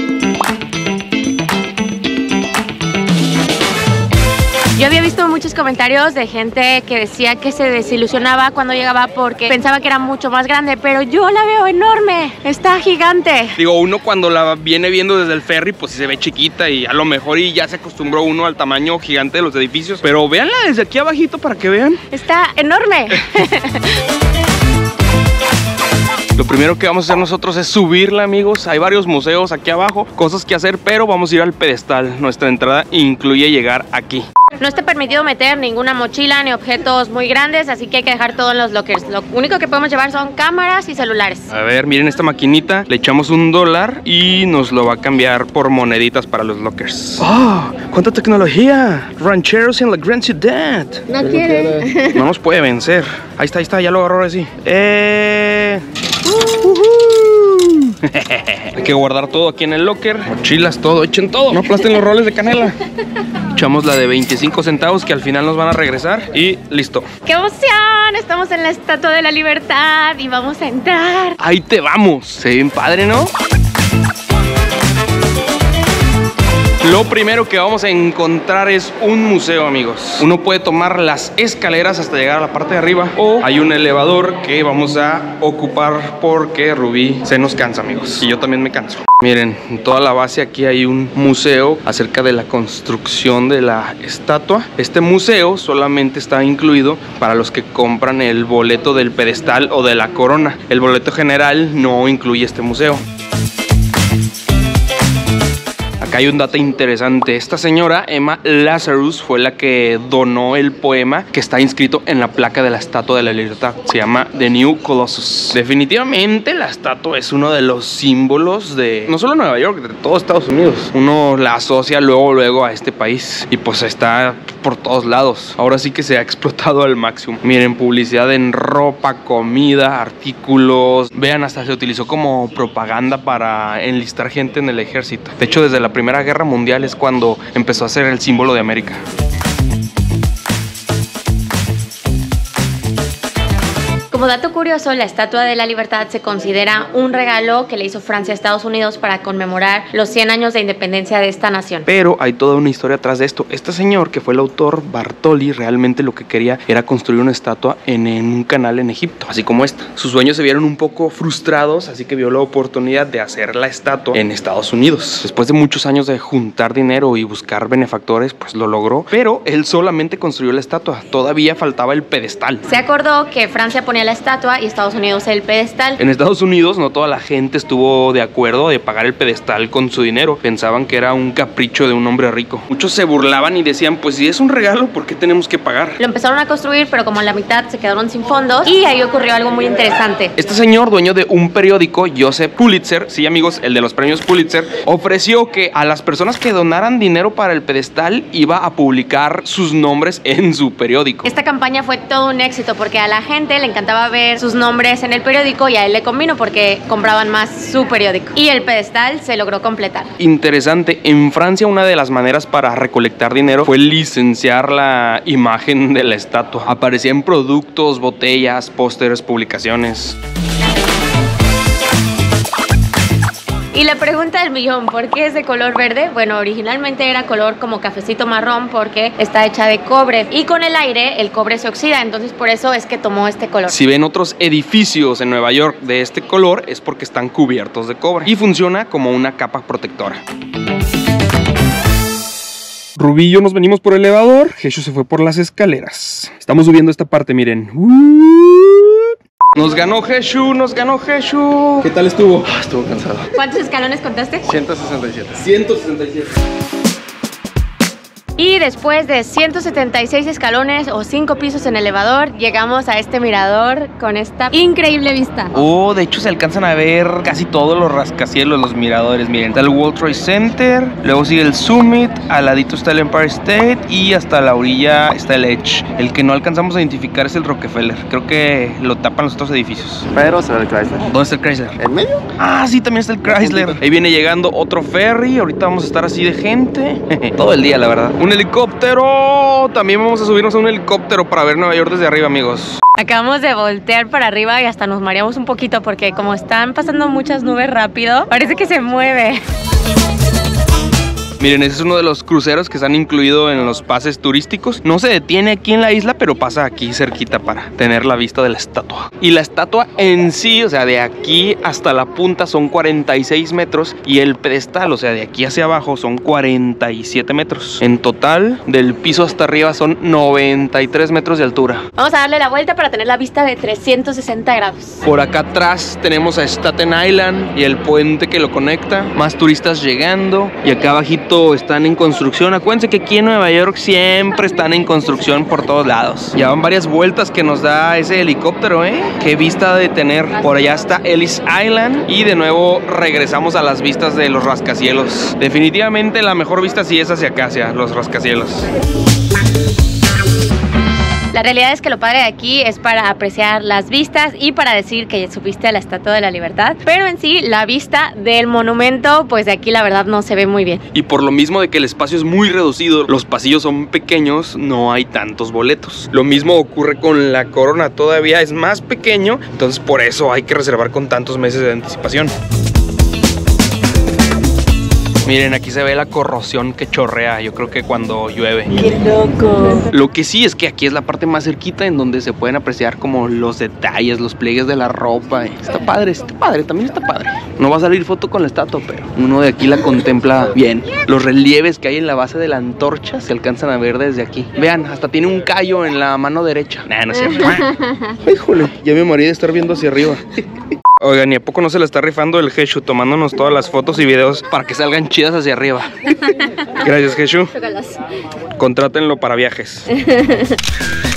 Yo había visto muchos comentarios de gente que decía que se desilusionaba cuando llegaba porque pensaba que era mucho más grande, pero yo la veo enorme. Está gigante. Digo, uno cuando la viene viendo desde el ferry, pues sí se ve chiquita y a lo mejor y ya se acostumbró uno al tamaño gigante de los edificios. Pero véanla desde aquí abajito para que vean. Está enorme. Lo primero que vamos a hacer nosotros es subirla, amigos. Hay varios museos aquí abajo, cosas que hacer, pero vamos a ir al pedestal. Nuestra entrada incluye llegar aquí. No está permitido meter ninguna mochila ni objetos muy grandes, así que hay que dejar todo en los lockers. Lo único que podemos llevar son cámaras y celulares. A ver, miren esta maquinita. Le echamos un dólar y nos lo va a cambiar por moneditas para los lockers. ¡Oh! ¡Cuánta tecnología! Rancheros en la gran ciudad. No quiere. No nos puede vencer. Ahí está, ahí está, ya lo agarró así. ¡Eh! Hay que guardar todo aquí en el locker. Mochilas, todo, echen todo. No aplasten los roles de canela. Echamos la de 25 centavos que al final nos van a regresar y listo. ¡Qué emoción! Estamos en la Estatua de la Libertad y vamos a entrar. Ahí te vamos. Se ve bien padre, ¿no? Lo primero que vamos a encontrar es un museo, amigos. Uno puede tomar las escaleras hasta llegar a la parte de arriba o hay un elevador que vamos a ocupar porque Rubí se nos cansa, amigos. Y yo también me canso. Miren, en toda la base aquí hay un museo acerca de la construcción de la estatua. Este museo solamente está incluido para los que compran el boleto del pedestal o de la corona. El boleto general no incluye este museo. Acá hay un dato interesante. Esta señora, Emma Lazarus, fue la que donó el poema que está inscrito en la placa de la Estatua de la Libertad. Se llama The New Colossus. Definitivamente la estatua es uno de los símbolos de no solo Nueva York, de todo Estados Unidos. Uno la asocia luego luego a este país y pues está por todos lados. Ahora sí que se ha explotado al máximo. Miren, publicidad en ropa, comida, artículos. Vean, hasta se utilizó como propaganda para enlistar gente en el ejército. De hecho, desde la Primera Guerra Mundial es cuando empezó a ser el símbolo de América. Como dato curioso, la Estatua de la Libertad se considera un regalo que le hizo Francia a Estados Unidos para conmemorar los 100 años de independencia de esta nación. Pero hay toda una historia atrás de esto. Este señor, que fue el autor Bartoli, realmente lo que quería era construir una estatua en, en un canal en Egipto, así como esta. Sus sueños se vieron un poco frustrados, así que vio la oportunidad de hacer la estatua en Estados Unidos. Después de muchos años de juntar dinero y buscar benefactores, pues lo logró. Pero él solamente construyó la estatua. Todavía faltaba el pedestal. Se acordó que Francia ponía la estatua y Estados Unidos el pedestal. En Estados Unidos no toda la gente estuvo de acuerdo de pagar el pedestal con su dinero. Pensaban que era un capricho de un hombre rico. Muchos se burlaban y decían, pues si es un regalo, ¿por qué tenemos que pagar? Lo empezaron a construir, pero como a la mitad se quedaron sin fondos y ahí ocurrió algo muy interesante. Este señor, dueño de un periódico, Joseph Pulitzer, sí amigos, el de los premios Pulitzer, ofreció que a las personas que donaran dinero para el pedestal iba a publicar sus nombres en su periódico. Esta campaña fue todo un éxito porque a la gente le encantaba ver sus nombres en el periódico y a él le convino porque compraban más su periódico. Y el pedestal se logró completar. Interesante, en Francia una de las maneras para recolectar dinero fue licenciar la imagen de la estatua. Aparecía en productos, botellas, pósteres, publicaciones. Y la pregunta del millón, ¿por qué es de color verde? Bueno, originalmente era color como cafecito marrón porque está hecha de cobre y con el aire el cobre se oxida, entonces por eso es que tomó este color. Si ven otros edificios en Nueva York de este color es porque están cubiertos de cobre y funciona como una capa protectora. Rubí y yo nos venimos por el elevador, Jesús se fue por las escaleras. Estamos subiendo esta parte, miren. Nos ganó Jesús, nos ganó Jesús. ¿Qué tal estuvo? Ah, Estuvo cansado. ¿Cuántos escalones contaste? 167. 167. Y después de 176 escalones o 5 pisos en elevador, llegamos a este mirador con esta increíble vista. Oh, de hecho se alcanzan a ver casi todos los rascacielos, los miradores. Miren, está el World Trade Center, luego sigue el Summit, al ladito está el Empire State y hasta la orilla está el Edge. El que no alcanzamos a identificar es el Rockefeller. Creo que lo tapan los otros edificios. Pero se ve el Chrysler. ¿Dónde está el Chrysler? ¿En medio? Ah, sí, también está el Chrysler. Ahí viene llegando otro ferry. Ahorita vamos a estar así de gente. Todo el día, la verdad. Helicóptero. También vamos a subirnos a un helicóptero para ver Nueva York desde arriba, amigos. Acabamos de voltear para arriba y hasta nos mareamos un poquito porque como están pasando muchas nubes rápido, parece que se mueve. Miren, ese es uno de los cruceros que están incluidos en los pases turísticos. No se detiene aquí en la isla, pero pasa aquí cerquita para tener la vista de la estatua. Y la estatua en sí, o sea, de aquí hasta la punta son 46 metros y el pedestal, o sea, de aquí hacia abajo son 47 metros. En total, del piso hasta arriba son 93 metros de altura. Vamos a darle la vuelta para tener la vista de 360 grados. Por acá atrás tenemos a Staten Island y el puente que lo conecta. Más turistas llegando. Y acá abajito están en construcción. Acuérdense que aquí en Nueva York siempre están en construcción por todos lados. Ya van varias vueltas que nos da ese helicóptero, ¿eh? Qué vista de tener. Por allá está Ellis Island. Y de nuevo regresamos a las vistas de los rascacielos. Definitivamente la mejor vista sí es hacia acá, hacia los rascacielos. La realidad es que lo padre de aquí es para apreciar las vistas y para decir que subiste a la Estatua de la Libertad. Pero en sí, la vista del monumento, pues de aquí la verdad no se ve muy bien. Y por lo mismo de que el espacio es muy reducido, los pasillos son pequeños, no hay tantos boletos. Lo mismo ocurre con la corona, todavía es más pequeño, entonces por eso hay que reservar con tantos meses de anticipación. Miren, aquí se ve la corrosión que chorrea, yo creo que cuando llueve. ¡Qué loco! Lo que sí es que aquí es la parte más cerquita en donde se pueden apreciar como los detalles, los pliegues de la ropa. Está padre, está padre, también está padre. No va a salir foto con la estatua, pero uno de aquí la contempla bien. Los relieves que hay en la base de la antorcha se alcanzan a ver desde aquí. Vean, hasta tiene un callo en la mano derecha. Nah, no es cierto. Híjole, ya me morí de estar viendo hacia arriba. Oigan, ¿y a poco no se le está rifando el Jeshu tomándonos todas las fotos y videos para que salgan chidas hacia arriba? Gracias, Jeshu. Contrátenlo para viajes.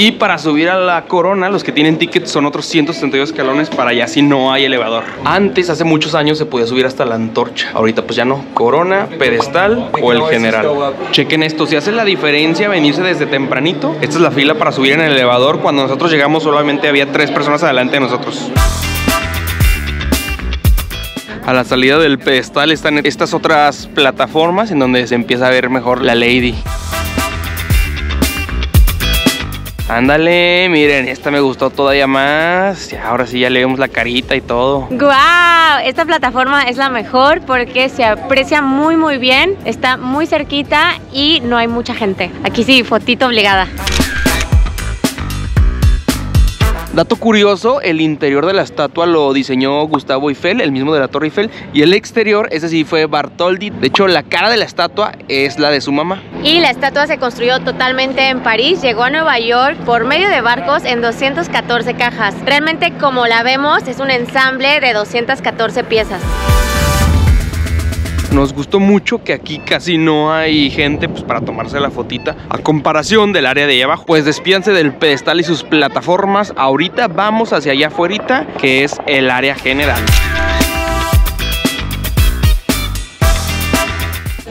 Y para subir a la corona, los que tienen tickets son otros 172 escalones para allá si no hay elevador. Antes, hace muchos años, se podía subir hasta la antorcha. Ahorita pues ya no. Corona, pedestal o el general. Chequen esto, si hace la diferencia venirse desde tempranito. Esta es la fila para subir en el elevador. Cuando nosotros llegamos solamente había tres personas adelante de nosotros. A la salida del pedestal están estas otras plataformas en donde se empieza a ver mejor la Lady. Ándale, miren, esta me gustó todavía más. Ahora sí ya le vemos la carita y todo. ¡Guau! Esta plataforma es la mejor porque se aprecia muy muy bien, está muy cerquita y no hay mucha gente. Aquí sí, fotito obligada. Dato curioso, el interior de la estatua lo diseñó Gustavo Eiffel, el mismo de la Torre Eiffel, y el exterior, ese sí fue Bartoldi. De hecho, la cara de la estatua es la de su mamá. Y la estatua se construyó totalmente en París, llegó a Nueva York por medio de barcos en 214 cajas. Realmente como la vemos es un ensamble de 214 piezas. Nos gustó mucho que aquí casi no hay gente pues, para tomarse la fotita. A comparación del área de allá abajo, pues despídanse del pedestal y sus plataformas. Ahorita vamos hacia allá afuera, que es el área general.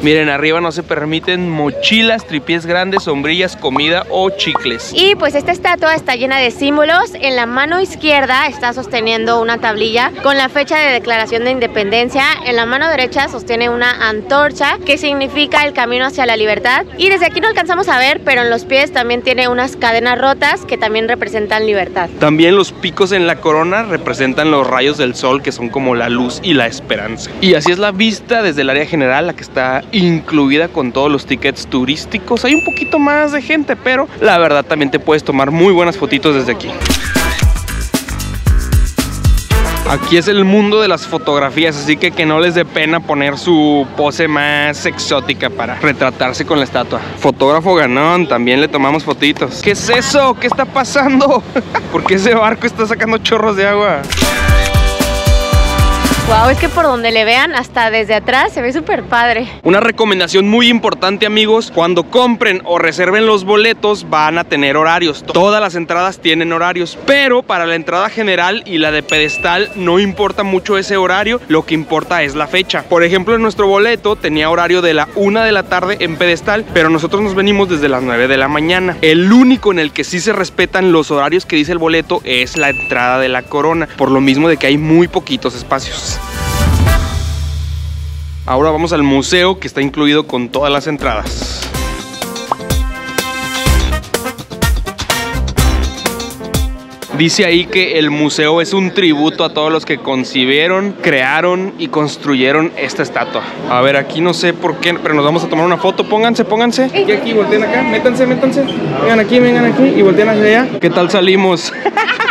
Miren, arriba no se permiten mochilas, tripiés grandes, sombrillas, comida o chicles. Y pues esta estatua está llena de símbolos. En la mano izquierda está sosteniendo una tablilla con la fecha de declaración de independencia. En la mano derecha sostiene una antorcha que significa el camino hacia la libertad. Y desde aquí no alcanzamos a ver, pero en los pies también tiene unas cadenas rotas que también representan libertad. También los picos en la corona representan los rayos del sol que son como la luz y la esperanza. Y así es la vista desde el área general, la que está incluida con todos los tickets turísticos. Hay un poquito más de gente, pero la verdad también te puedes tomar muy buenas fotitos desde aquí. Aquí es el mundo de las fotografías, así que que no les dé pena poner su pose más exótica para retratarse con la estatua. Fotógrafo ganón, también le tomamos fotitos. ¿Qué es eso? ¿Qué está pasando? ¿Por qué ese barco está sacando chorros de agua? Wow, es que por donde le vean, hasta desde atrás se ve súper padre. Una recomendación muy importante amigos, cuando compren o reserven los boletos van a tener horarios. Todas las entradas tienen horarios, pero para la entrada general y la de pedestal no importa mucho ese horario, lo que importa es la fecha. Por ejemplo, en nuestro boleto tenía horario de la 1 de la tarde en pedestal, pero nosotros nos venimos desde las 9 de la mañana. El único en el que sí se respetan los horarios que dice el boleto es la entrada de la corona, por lo mismo de que hay muy poquitos espacios. Ahora vamos al museo que está incluido con todas las entradas. Dice ahí que el museo es un tributo a todos los que concibieron, crearon y construyeron esta estatua. A ver, aquí no sé por qué, pero nos vamos a tomar una foto. Pónganse, pónganse. Aquí, aquí, volteen acá. Métanse, métanse. Vengan aquí, vengan aquí y volteen hacia allá. ¿Qué tal salimos?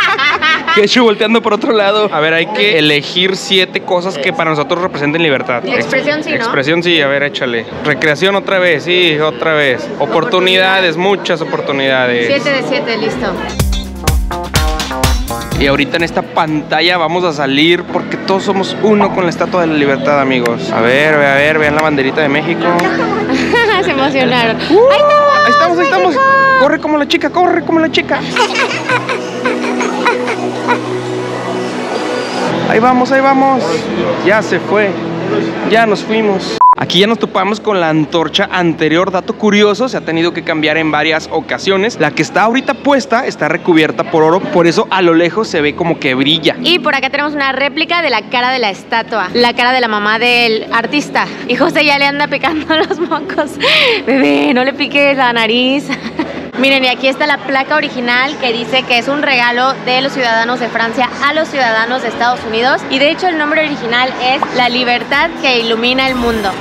Que hecho volteando por otro lado. A ver, hay que elegir siete cosas que para nosotros representen libertad. Expresión sí, ¿no? Expresión sí, a ver, échale. Recreación otra vez, sí, otra vez. Oportunidades, muchas oportunidades. 7 de 7, listo. Y ahorita en esta pantalla vamos a salir porque todos somos uno con la Estatua de la Libertad, amigos. A ver, a ver, vean la banderita de México. Se emocionaron. Ahí estamos, ahí estamos. Corre como la chica, corre como la chica. Ahí vamos, ahí vamos. Ya se fue. Ya nos fuimos. Aquí ya nos topamos con la antorcha anterior. Dato curioso, se ha tenido que cambiar en varias ocasiones. La que está ahorita puesta está recubierta por oro, por eso a lo lejos se ve como que brilla. Y por acá tenemos una réplica de la cara de la estatua, la cara de la mamá del artista. Y José ya le anda picando los mocos. Bebé, no le piques la nariz. Miren, y aquí está la placa original que dice que es un regalo de los ciudadanos de Francia a los ciudadanos de Estados Unidos. Y de hecho el nombre original es La libertad que ilumina el mundo.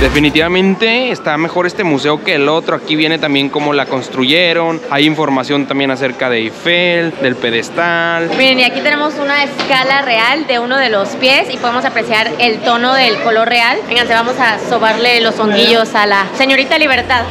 Definitivamente está mejor este museo que el otro. Aquí viene también cómo la construyeron. Hay información también acerca de Eiffel, del pedestal. Miren, y aquí tenemos una escala real de uno de los pies y podemos apreciar el tono del color real. Vénganse, vamos a sobarle los honguillos a la señorita Libertad.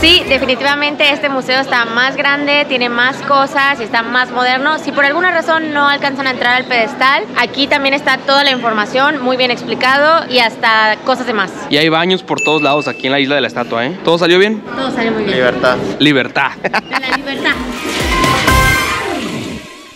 Sí, definitivamente este museo está más grande, tiene más cosas y está más moderno. Si por alguna razón no alcanzan a entrar al pedestal, aquí también está toda la información muy bien explicado y hasta cosas de más. Y hay baños por todos lados aquí en la isla de la estatua, ¿eh? ¿Todo salió bien? Todo sale muy bien. Libertad. Libertad. La libertad.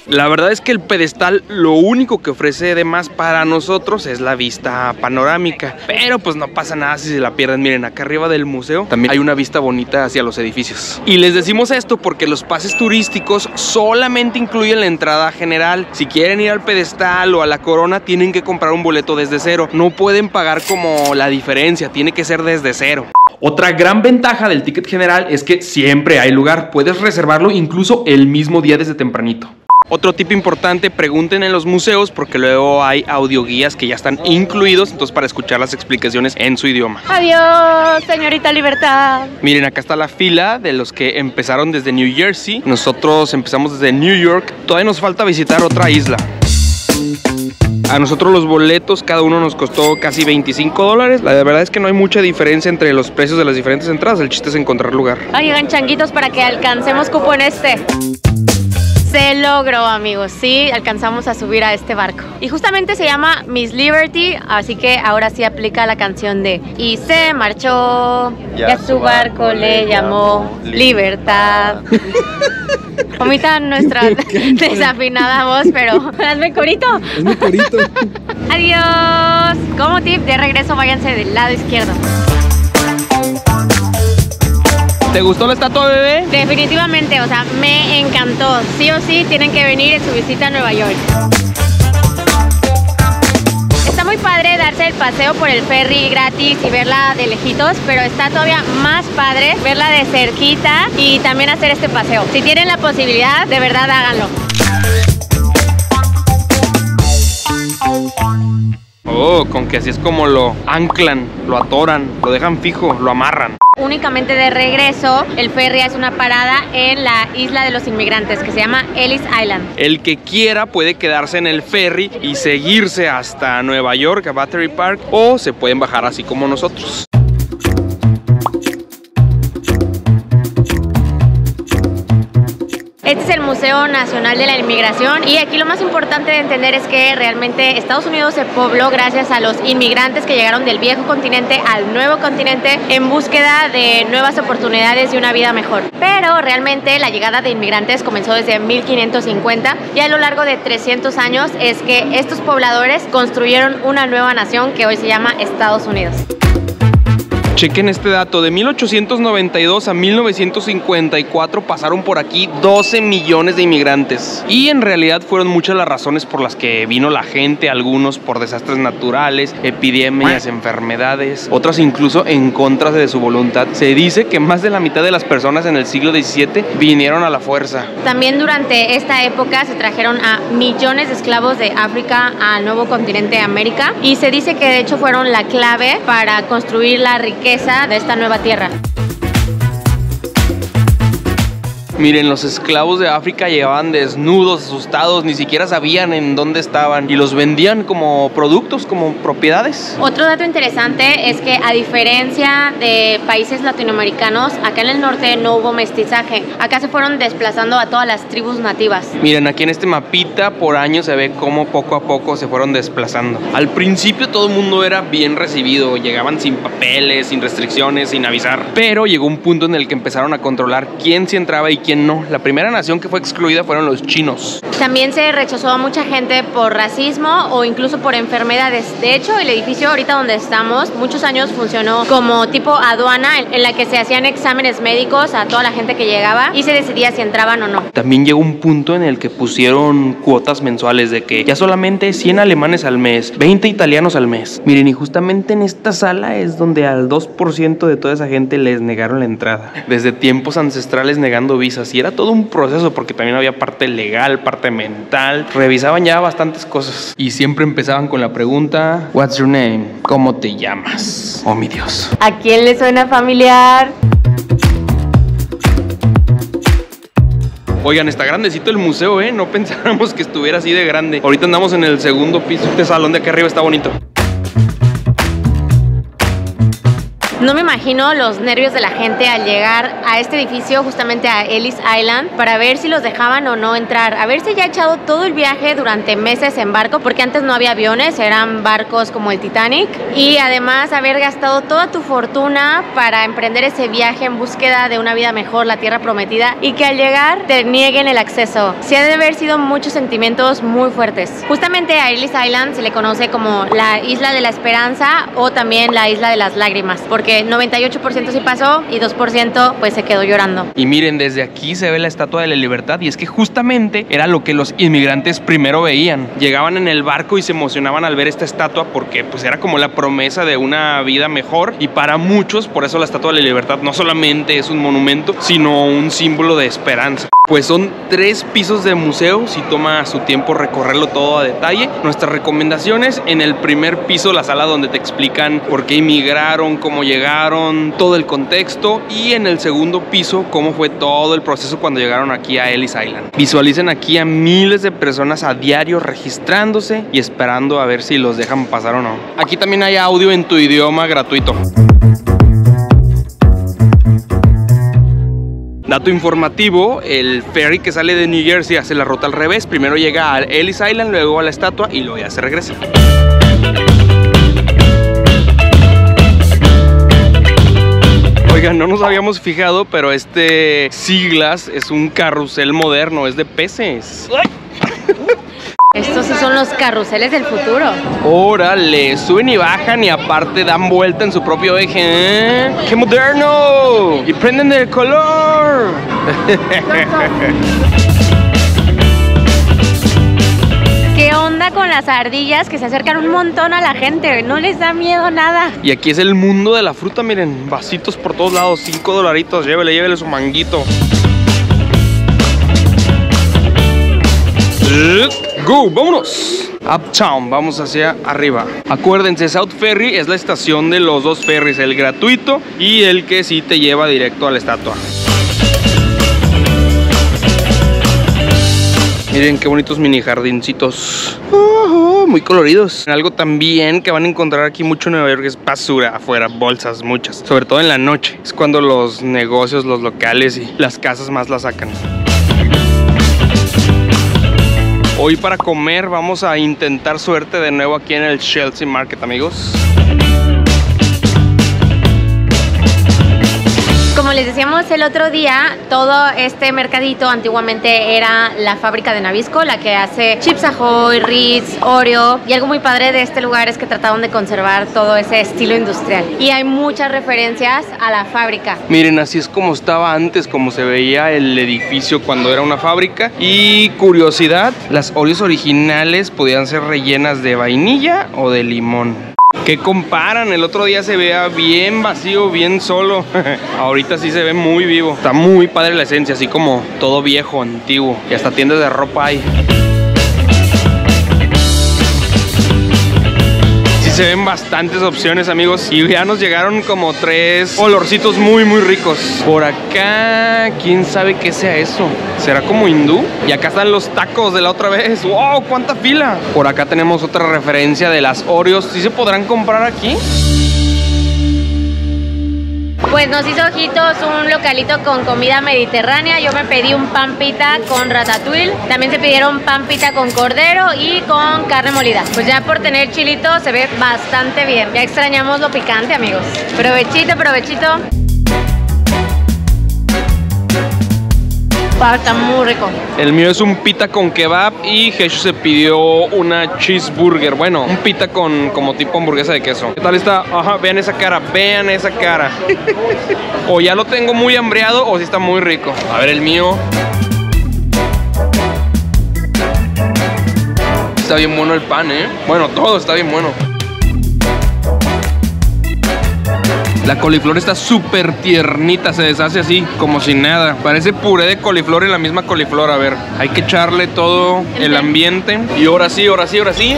La verdad es que el pedestal lo único que ofrece de más para nosotros es la vista panorámica. Pero pues no pasa nada si se la pierden. Miren, acá arriba del museo también hay una vista bonita hacia los edificios. Y les decimos esto porque los pases turísticos solamente incluyen la entrada general. Si quieren ir al pedestal o a la corona tienen que comprar un boleto desde cero. No pueden pagar como la diferencia, tiene que ser desde cero. Otra gran ventaja del ticket general es que siempre hay lugar. Puedes reservarlo incluso el mismo día desde tempranito. Otro tip importante, pregunten en los museos porque luego hay audioguías que ya están incluidos, entonces para escuchar las explicaciones en su idioma. Adiós, señorita Libertad. Miren, acá está la fila de los que empezaron desde New Jersey. Nosotros empezamos desde New York. Todavía nos falta visitar otra isla. A nosotros los boletos, cada uno nos costó casi 25 dólares. La verdad es que no hay mucha diferencia entre los precios de las diferentes entradas. El chiste es encontrar lugar. Oigan, changuitos, para que alcancemos cupo en este. Se logró, amigos. Sí, alcanzamos a subir a este barco. Y justamente se llama Miss Liberty, así que ahora sí aplica la canción de Y se marchó, y a su barco le llamó Libertad. Omitan nuestra desafinada voz, pero hazme corito. Mi corito. Adiós. Como tip, de regreso váyanse del lado izquierdo. ¿Te gustó la estatua, bebé? Definitivamente, o sea, me encantó. Sí o sí tienen que venir en su visita a Nueva York. Está muy padre darse el paseo por el ferry gratis y verla de lejitos, pero está todavía más padre verla de cerquita y también hacer este paseo. Si tienen la posibilidad, de verdad háganlo. Oh, con que así es como lo anclan, lo atoran, lo dejan fijo, lo amarran. Únicamente de regreso, el ferry hace una parada en la isla de los inmigrantes que se llama Ellis Island. El que quiera puede quedarse en el ferry y seguirse hasta Nueva York, a Battery Park, o se pueden bajar así como nosotros. Este es el Museo Nacional de la Inmigración y aquí lo más importante de entender es que realmente Estados Unidos se pobló gracias a los inmigrantes que llegaron del viejo continente al nuevo continente en búsqueda de nuevas oportunidades y una vida mejor. Pero realmente la llegada de inmigrantes comenzó desde 1550 y a lo largo de 300 años es que estos pobladores construyeron una nueva nación que hoy se llama Estados Unidos. Chequen este dato, de 1892 a 1954 pasaron por aquí 12 millones de inmigrantes. Y en realidad fueron muchas las razones por las que vino la gente, algunos por desastres naturales, epidemias, enfermedades, otras incluso en contra de su voluntad. Se dice que más de la mitad de las personas en el siglo XVII vinieron a la fuerza. También durante esta época se trajeron a millones de esclavos de África al nuevo continente América y se dice que de hecho fueron la clave para construir la riqueza de esta nueva tierra. Miren, los esclavos de África llegaban desnudos, asustados, ni siquiera sabían en dónde estaban y los vendían como productos, como propiedades. Otro dato interesante es que a diferencia de países latinoamericanos, acá en el norte no hubo mestizaje. Acá se fueron desplazando a todas las tribus nativas. Miren, aquí en este mapita por año se ve cómo poco a poco se fueron desplazando. Al principio todo el mundo era bien recibido, llegaban sin papeles, sin restricciones, sin avisar. Pero llegó un punto en el que empezaron a controlar quién se entraba y quién no. La primera nación que fue excluida fueron los chinos. También se rechazó a mucha gente por racismo o incluso por enfermedades. De hecho, el edificio ahorita donde estamos, muchos años funcionó como tipo aduana en la que se hacían exámenes médicos a toda la gente que llegaba y se decidía si entraban o no. También llegó un punto en el que pusieron cuotas mensuales de que ya solamente 100 alemanes al mes, 20 italianos al mes. Miren, y justamente en esta sala es donde al 2% de toda esa gente les negaron la entrada. Desde tiempos ancestrales negando visas. Y era todo un proceso porque también había parte legal, parte mental. Revisaban ya bastantes cosas. Y siempre empezaban con la pregunta, What's your name? ¿Cómo te llamas? Oh, mi Dios. ¿A quién le suena familiar? Oigan, está grandecito el museo, ¿eh? No pensábamos que estuviera así de grande. Ahorita andamos en el segundo piso. Este salón de aquí arriba está bonito. No me imagino los nervios de la gente al llegar a este edificio, justamente a Ellis Island, para ver si los dejaban o no entrar. Haberse ya echado todo el viaje durante meses en barco, porque antes no había aviones, eran barcos como el Titanic. Y además haber gastado toda tu fortuna para emprender ese viaje en búsqueda de una vida mejor, la tierra prometida, y que al llegar te nieguen el acceso. Sí ha de haber sido muchos sentimientos muy fuertes. Justamente a Ellis Island se le conoce como la isla de la esperanza o también la isla de las lágrimas, porque 98% sí pasó y 2% pues se quedó llorando. Y miren, desde aquí se ve la Estatua de la Libertad y es que justamente era lo que los inmigrantes primero veían. Llegaban en el barco y se emocionaban al ver esta estatua porque pues era como la promesa de una vida mejor y para muchos por eso la Estatua de la Libertad no solamente es un monumento, sino un símbolo de esperanza. Pues son tres pisos de museo, si toma su tiempo recorrerlo todo a detalle. Nuestras recomendaciones en el primer piso, la sala donde te explican por qué inmigraron, cómo llegaron, todo el contexto. Y en el segundo piso, cómo fue todo el proceso cuando llegaron aquí a Ellis Island. Visualicen aquí a miles de personas a diario registrándose y esperando a ver si los dejan pasar o no. Aquí también hay audio en tu idioma gratuito. Dato informativo, el ferry que sale de New Jersey hace la ruta al revés. Primero llega a Ellis Island, luego a la estatua y luego ya se regresa. Oigan, no nos habíamos fijado, pero este siglas es un carrusel moderno, es de peces. Estos sí son los carruseles del futuro. Órale, suben y bajan y aparte dan vuelta en su propio eje. ¿eh? ¡Qué moderno! Y prenden el color. con las ardillas que se acercan un montón a la gente? No les da miedo nada. Y aquí es el mundo de la fruta, miren, vasitos por todos lados, 5 dolaritos, llévele, llévele su manguito. Go, vámonos. Uptown, vamos hacia arriba. Acuérdense, South Ferry es la estación de los dos ferries, el gratuito y el que sí te lleva directo a la estatua. Miren qué bonitos mini jardincitos. Muy coloridos. Algo también que van a encontrar aquí mucho en Nueva York es basura afuera, bolsas, muchas. Sobre todo en la noche. Es cuando los negocios, los locales y las casas más la sacan. Hoy para comer vamos a intentar suerte de nuevo aquí en el Chelsea Market, amigos. Como les decíamos el otro día, todo este mercadito antiguamente era la fábrica de Nabisco, la que hace Chips Ahoy, Ritz, Oreo. Y algo muy padre de este lugar es que trataron de conservar todo ese estilo industrial. Y hay muchas referencias a la fábrica. Miren, así es como estaba antes, como se veía el edificio cuando era una fábrica. Y curiosidad, las Oreos originales podían ser rellenas de vainilla o de limón. ¿Qué comparan? El otro día se veía bien vacío, bien solo. Ahorita sí se ve muy vivo. Está muy padre la esencia, así como todo viejo, antiguo. Y hasta tiendas de ropa hay. Se ven bastantes opciones, amigos. Y ya nos llegaron como tres olorcitos muy, muy ricos. Por acá, quién sabe qué sea eso. ¿Será como hindú? Y acá están los tacos de la otra vez. ¡Wow! ¡Cuánta fila! Por acá tenemos otra referencia de las Oreos. ¿Sí se podrán comprar aquí? Pues nos hizo ojitos un localito con comida mediterránea. Yo me pedí un pan pita con ratatouille. También se pidieron pan pita con cordero y con carne molida. Pues ya por tener chilito se ve bastante bien. Ya extrañamos lo picante, amigos. Provechito, provechito. Está muy rico. El mío es un pita con kebab y Jesús se pidió una cheeseburger. Bueno, un pita con como tipo hamburguesa de queso. ¿Qué tal está? Ajá, vean esa cara, vean esa cara. o ya lo tengo muy hambreado o si está muy rico. A ver el mío. Está bien bueno el pan, ¿eh? Bueno, todo está bien bueno. La coliflor está súper tiernita, se deshace así, como si nada. Parece puré de coliflor en la misma coliflor. A ver, hay que echarle todo el ambiente. Y ahora sí, ahora sí, ahora sí.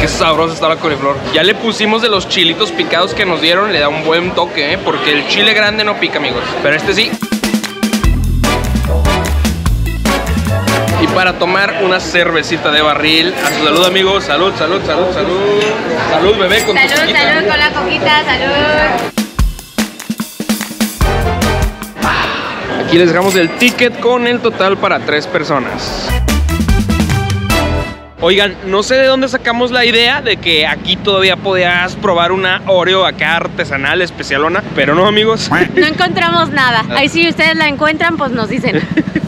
Qué sabrosa está la coliflor. Ya le pusimos de los chilitos picados que nos dieron, le da un buen toque, ¿eh? porque el chile grande no pica, amigos. Pero este sí. Para tomar una cervecita de barril. A su salud, amigos. Salud, salud, salud, salud. Salud, bebé, con tu Salud, coquita. salud con la coquita, salud. Aquí les dejamos el ticket con el total para tres personas. Oigan, no sé de dónde sacamos la idea de que aquí todavía podías probar una Oreo acá artesanal, especialona, pero no, amigos. No encontramos nada. Ahí si ustedes la encuentran, pues nos dicen.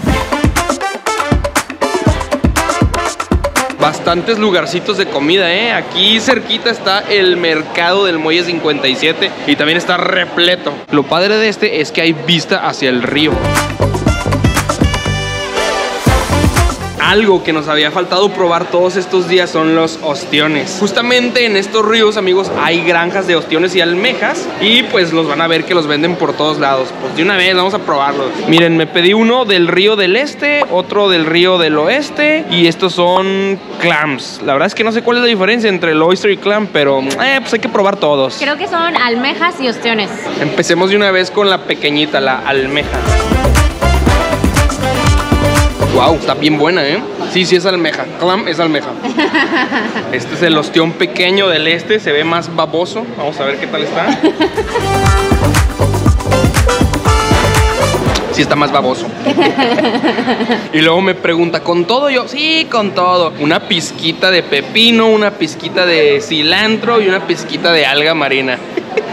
Bastantes lugarcitos de comida, ¿eh? Aquí cerquita está el mercado del Muelle 57 y también está repleto. Lo padre de este es que hay vista hacia el río. Algo que nos había faltado probar todos estos días son los ostiones. Justamente en estos ríos, amigos, hay granjas de ostiones y almejas y pues los van a ver que los venden por todos lados. Pues de una vez vamos a probarlos. Miren, me pedí uno del río del este, otro del río del oeste y estos son clams. La verdad es que no sé cuál es la diferencia entre el oyster y clam, pero eh, pues hay que probar todos. Creo que son almejas y ostiones. Empecemos de una vez con la pequeñita, la almeja. Wow, está bien buena, ¿eh? Sí, sí es almeja. Clam es almeja. Este es el ostión pequeño del este, se ve más baboso. Vamos a ver qué tal está. Sí está más baboso. y luego me pregunta, ¿con todo yo? Sí, con todo. Una pizquita de pepino, una pizquita de cilantro y una pizquita de alga marina.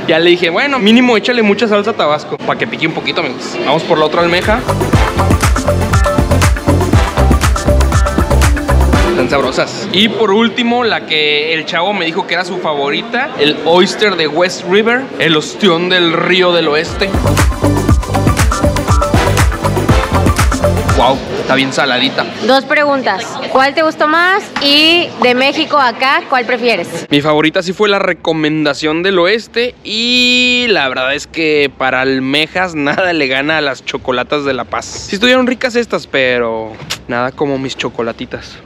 ya le dije, bueno, mínimo échale mucha salsa tabasco para que pique un poquito, amigos. Vamos por la otra almeja. Están sabrosas. Y por último, la que el chavo me dijo que era su favorita, el oyster de West River, el ostión del río del oeste. Wow, está bien saladita. Dos preguntas. ¿Cuál te gustó más? Y de México acá, ¿cuál prefieres? Mi favorita sí fue la recomendación del oeste y la verdad es que para almejas nada le gana a las chocolatas de La Paz. Sí estuvieron ricas estas, pero nada como mis chocolatitas.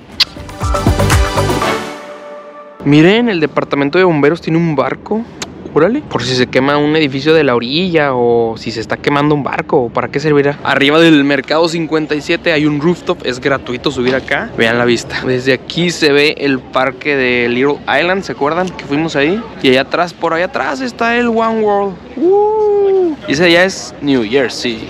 Miren, el departamento de bomberos tiene un barco. Órale, por si se quema un edificio de la orilla o si se está quemando un barco, ¿o ¿para qué servirá? Arriba del mercado 57 hay un rooftop, es gratuito subir acá. Vean la vista. Desde aquí se ve el parque de Little Island, ¿se acuerdan que fuimos ahí? Y allá atrás, por allá atrás está el One World. ¡Uh! Y ese ya es New Jersey.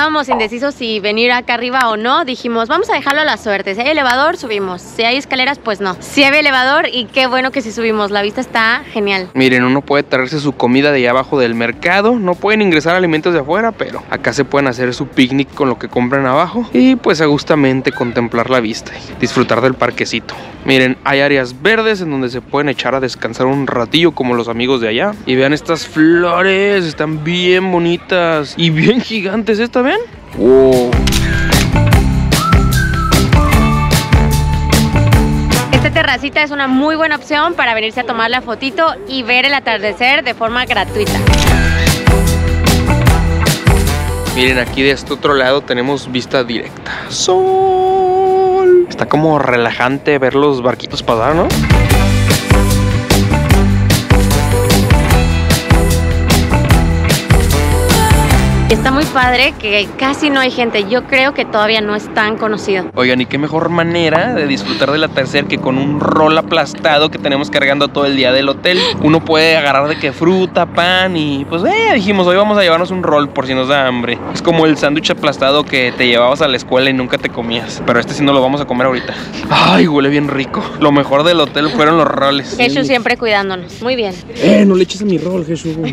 Estábamos indecisos si venir acá arriba o no, dijimos, vamos a dejarlo a la suerte. Si hay elevador, subimos. Si hay escaleras, pues no. Si hay elevador y qué bueno que sí subimos. La vista está genial. Miren, uno puede traerse su comida de allá abajo del mercado. No pueden ingresar alimentos de afuera, pero acá se pueden hacer su picnic con lo que compran abajo. Y pues a gustamente contemplar la vista y disfrutar del parquecito. Miren, hay áreas verdes en donde se pueden echar a descansar un ratillo como los amigos de allá. Y vean estas flores, están bien bonitas y bien gigantes. ¿Esta ven? Wow. Esta terracita es una muy buena opción para venirse a tomar la fotito y ver el atardecer de forma gratuita. Miren, aquí de este otro lado tenemos vista directa. Sol. Está como relajante ver los barquitos pasar, ¿no? Está muy padre que casi no hay gente. Yo creo que todavía no es tan conocido. Oigan, y qué mejor manera de disfrutar del atardecer que con un rol aplastado que tenemos cargando todo el día del hotel. Uno puede agarrar de que fruta, pan y pues eh, dijimos, hoy vamos a llevarnos un rol por si nos da hambre. Es como el sándwich aplastado que te llevabas a la escuela y nunca te comías. Pero este sí no lo vamos a comer ahorita. Ay, huele bien rico. Lo mejor del hotel fueron los roles. Jesús siempre cuidándonos. Muy bien. Eh, no le eches a mi rol, Jesús.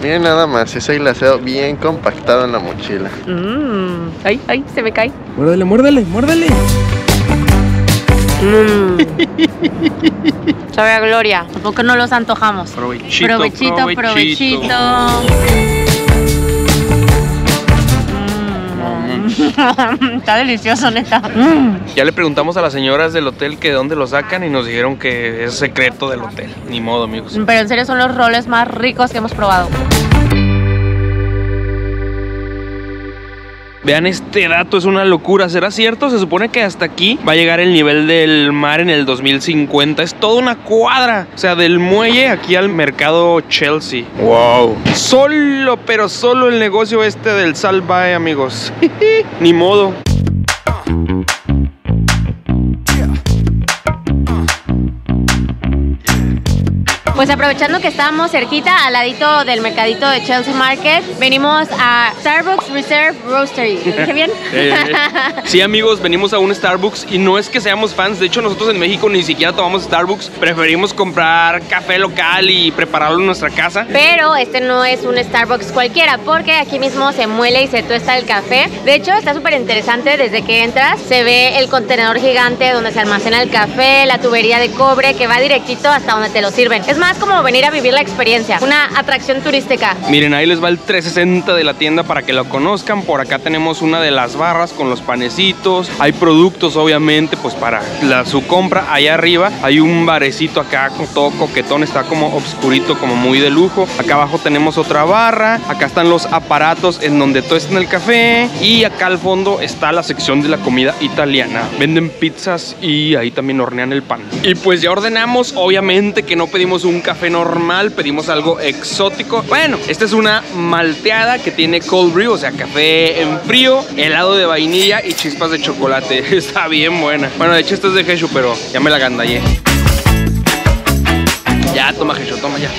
Miren nada más, ese glaceo bien compactado en la mochila. Mmm. Ay, ay, se me cae. Muérdele, muérdele, muérdele. Mmm. Sabe a gloria. ¿Por qué no los antojamos? Provechito, Provechito, provechito. Mm. Está delicioso, neta. Mm. Ya le preguntamos a las señoras del hotel que de dónde lo sacan y nos dijeron que es secreto del hotel. Ni modo, amigos. Pero en serio son los roles más ricos que hemos probado. Vean este dato, es una locura. ¿Será cierto? Se supone que hasta aquí va a llegar el nivel del mar en el 2050. Es toda una cuadra. O sea, del muelle aquí al mercado Chelsea. Wow. Solo, pero solo el negocio este del Salvae, amigos. Ni modo. Pues aprovechando que estábamos cerquita, al ladito del mercadito de Chelsea Market, venimos a Starbucks Reserve Roastery. ¿Lo dije bien? Eh, eh. Sí, amigos, venimos a un Starbucks y no es que seamos fans. De hecho, nosotros en México ni siquiera tomamos Starbucks. Preferimos comprar café local y prepararlo en nuestra casa. Pero este no es un Starbucks cualquiera, porque aquí mismo se muele y se tuesta el café. De hecho, está súper interesante. Desde que entras, se ve el contenedor gigante donde se almacena el café, la tubería de cobre que va directito hasta donde te lo sirven. Es más como venir a vivir la experiencia, una atracción turística. Miren, ahí les va el 360 de la tienda para que lo conozcan. Por acá tenemos una de las barras con los panecitos. Hay productos, obviamente, pues para la- su compra. Allá arriba hay un barecito acá con todo coquetón. Está como obscurito, como muy de lujo. Acá abajo tenemos otra barra. Acá están los aparatos en donde tuestan el café. Y acá al fondo está la sección de la comida italiana. Venden pizzas y ahí también hornean el pan. Y pues ya ordenamos. Obviamente que no pedimos un café normal, pedimos algo exótico. Bueno, esta es una malteada que tiene cold brew, o sea, café en frío, helado de vainilla y chispas de chocolate. Está bien buena. Bueno, de hecho, esto es de Jesús, pero ya me la gandallé. Ya, toma Jesús, toma ya.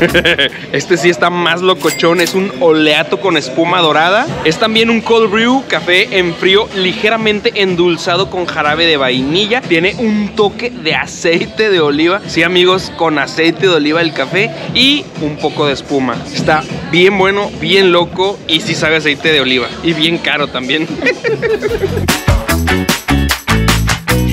Este sí está más locochón, es un oleato con espuma dorada. Es también un cold brew, café en frío, ligeramente endulzado con jarabe de vainilla. Tiene un toque de aceite de oliva. Sí, amigos, con aceite de oliva el café y un poco de espuma. Está bien bueno, bien loco y sí sabe aceite de oliva. Y bien caro también.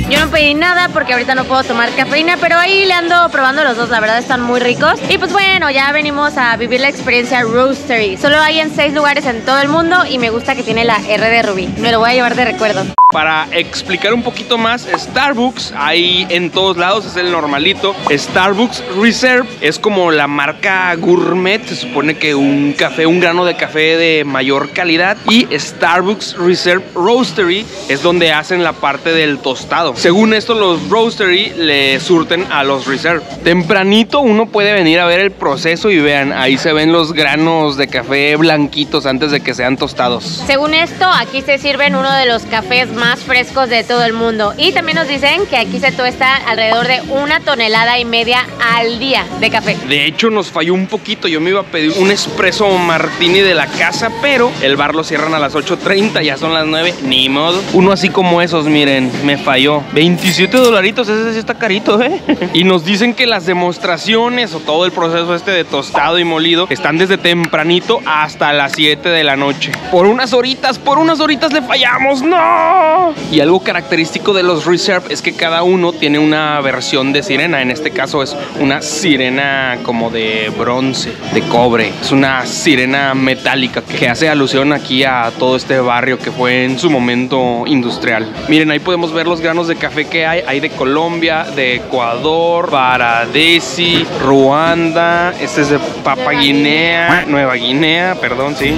Yo no pedí nada porque ahorita no puedo tomar cafeína, pero ahí le ando probando los dos, la verdad están muy ricos. Y pues bueno, ya venimos a vivir la experiencia Roastery. Solo hay en seis lugares en todo el mundo y me gusta que tiene la R de Rubí. Me lo voy a llevar de recuerdo. Para explicar un poquito más, Starbucks hay en todos lados, es el normalito. Starbucks Reserve es como la marca gourmet, se supone que un café, un grano de café de mayor calidad. Y Starbucks Reserve Roastery es donde hacen la parte del tostado. Según esto, los Roastery le surten a los Reserve. Tempranito uno puede venir a ver el proceso y vean, ahí se ven los granos de café blanquitos antes de que sean tostados. Según esto, aquí se sirven uno de los cafés más frescos de todo el mundo. Y también nos dicen que aquí se tuesta alrededor de una tonelada y media al día de café. De hecho, nos falló un poquito. Yo me iba a pedir un espresso martini de la casa, pero el bar lo cierran a las 8.30, ya son las 9, ni modo. Uno así como esos, miren, me falló. 27 dolaritos, ese sí está carito, ¿eh? Y nos dicen que las demostraciones o todo el proceso este de tostado y molido están desde tempranito hasta las 7 de la noche. Por unas horitas, por unas horitas le fallamos, ¡no! Y algo característico de los Reserve es que cada uno tiene una versión de sirena. En este caso es una sirena como de bronce, de cobre. Es una sirena metálica que hace alusión aquí a todo este barrio que fue en su momento industrial. Miren, ahí podemos ver los granos de café que hay. Hay de Colombia, de Ecuador, Paradesi, Ruanda. Este es de Papa Nueva Guinea, Nueva Guinea, perdón, sí.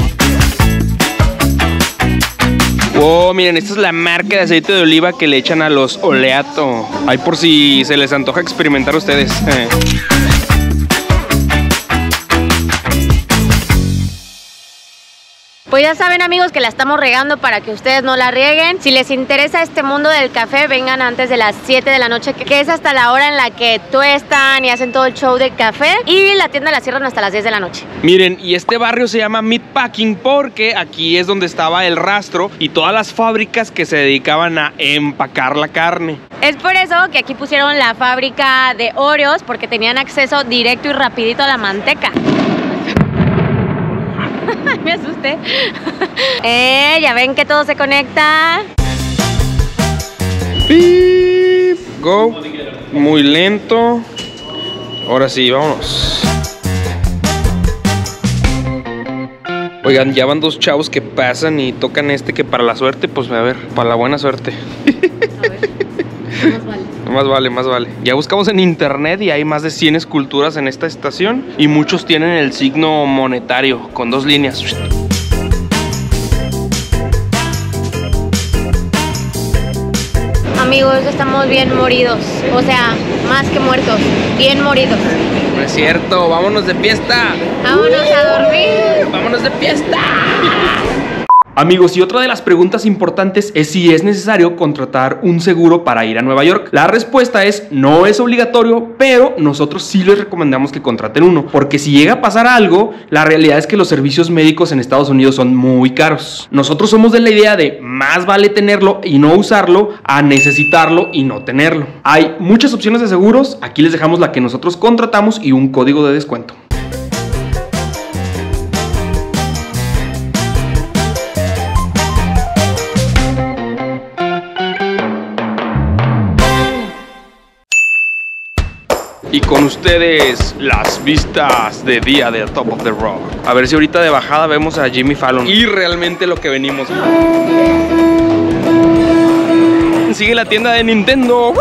Oh, miren, esta es la marca de aceite de oliva que le echan a los oleato. Ahí por si se les antoja experimentar a ustedes. Eh. Pues ya saben amigos que la estamos regando para que ustedes no la rieguen. Si les interesa este mundo del café, vengan antes de las 7 de la noche, que es hasta la hora en la que tuestan y hacen todo el show de café. Y la tienda la cierran hasta las 10 de la noche. Miren, y este barrio se llama Meatpacking porque aquí es donde estaba el rastro y todas las fábricas que se dedicaban a empacar la carne. Es por eso que aquí pusieron la fábrica de Oreos, porque tenían acceso directo y rapidito a la manteca. Me asusté. eh, ya ven que todo se conecta. Beep, Go. Muy lento. Ahora sí, vámonos. Oigan, ya van dos chavos que pasan y tocan este que para la suerte, pues a ver, para la buena suerte. Más vale, más vale. Ya buscamos en internet y hay más de 100 esculturas en esta estación y muchos tienen el signo monetario con dos líneas. Amigos, estamos bien moridos. O sea, más que muertos. Bien moridos. No es cierto, vámonos de fiesta. Vámonos a dormir. Vámonos de fiesta. Amigos, y otra de las preguntas importantes es si es necesario contratar un seguro para ir a Nueva York. La respuesta es no es obligatorio, pero nosotros sí les recomendamos que contraten uno, porque si llega a pasar algo, la realidad es que los servicios médicos en Estados Unidos son muy caros. Nosotros somos de la idea de más vale tenerlo y no usarlo a necesitarlo y no tenerlo. Hay muchas opciones de seguros, aquí les dejamos la que nosotros contratamos y un código de descuento. Y con ustedes las vistas de día de Top of the Rock. A ver si ahorita de bajada vemos a Jimmy Fallon. Y realmente lo que venimos. Sigue la tienda de Nintendo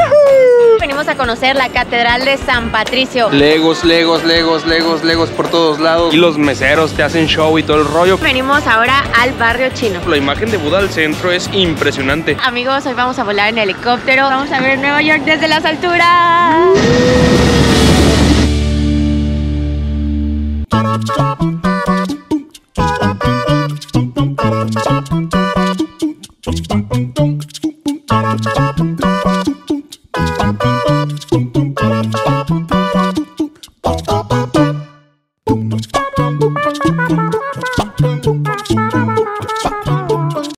vamos a conocer la Catedral de San Patricio. Legos, legos, legos, legos, legos por todos lados. Y los meseros te hacen show y todo el rollo. Venimos ahora al barrio chino. La imagen de Buda al centro es impresionante. Amigos, hoy vamos a volar en helicóptero. Vamos a ver Nueva York desde las alturas.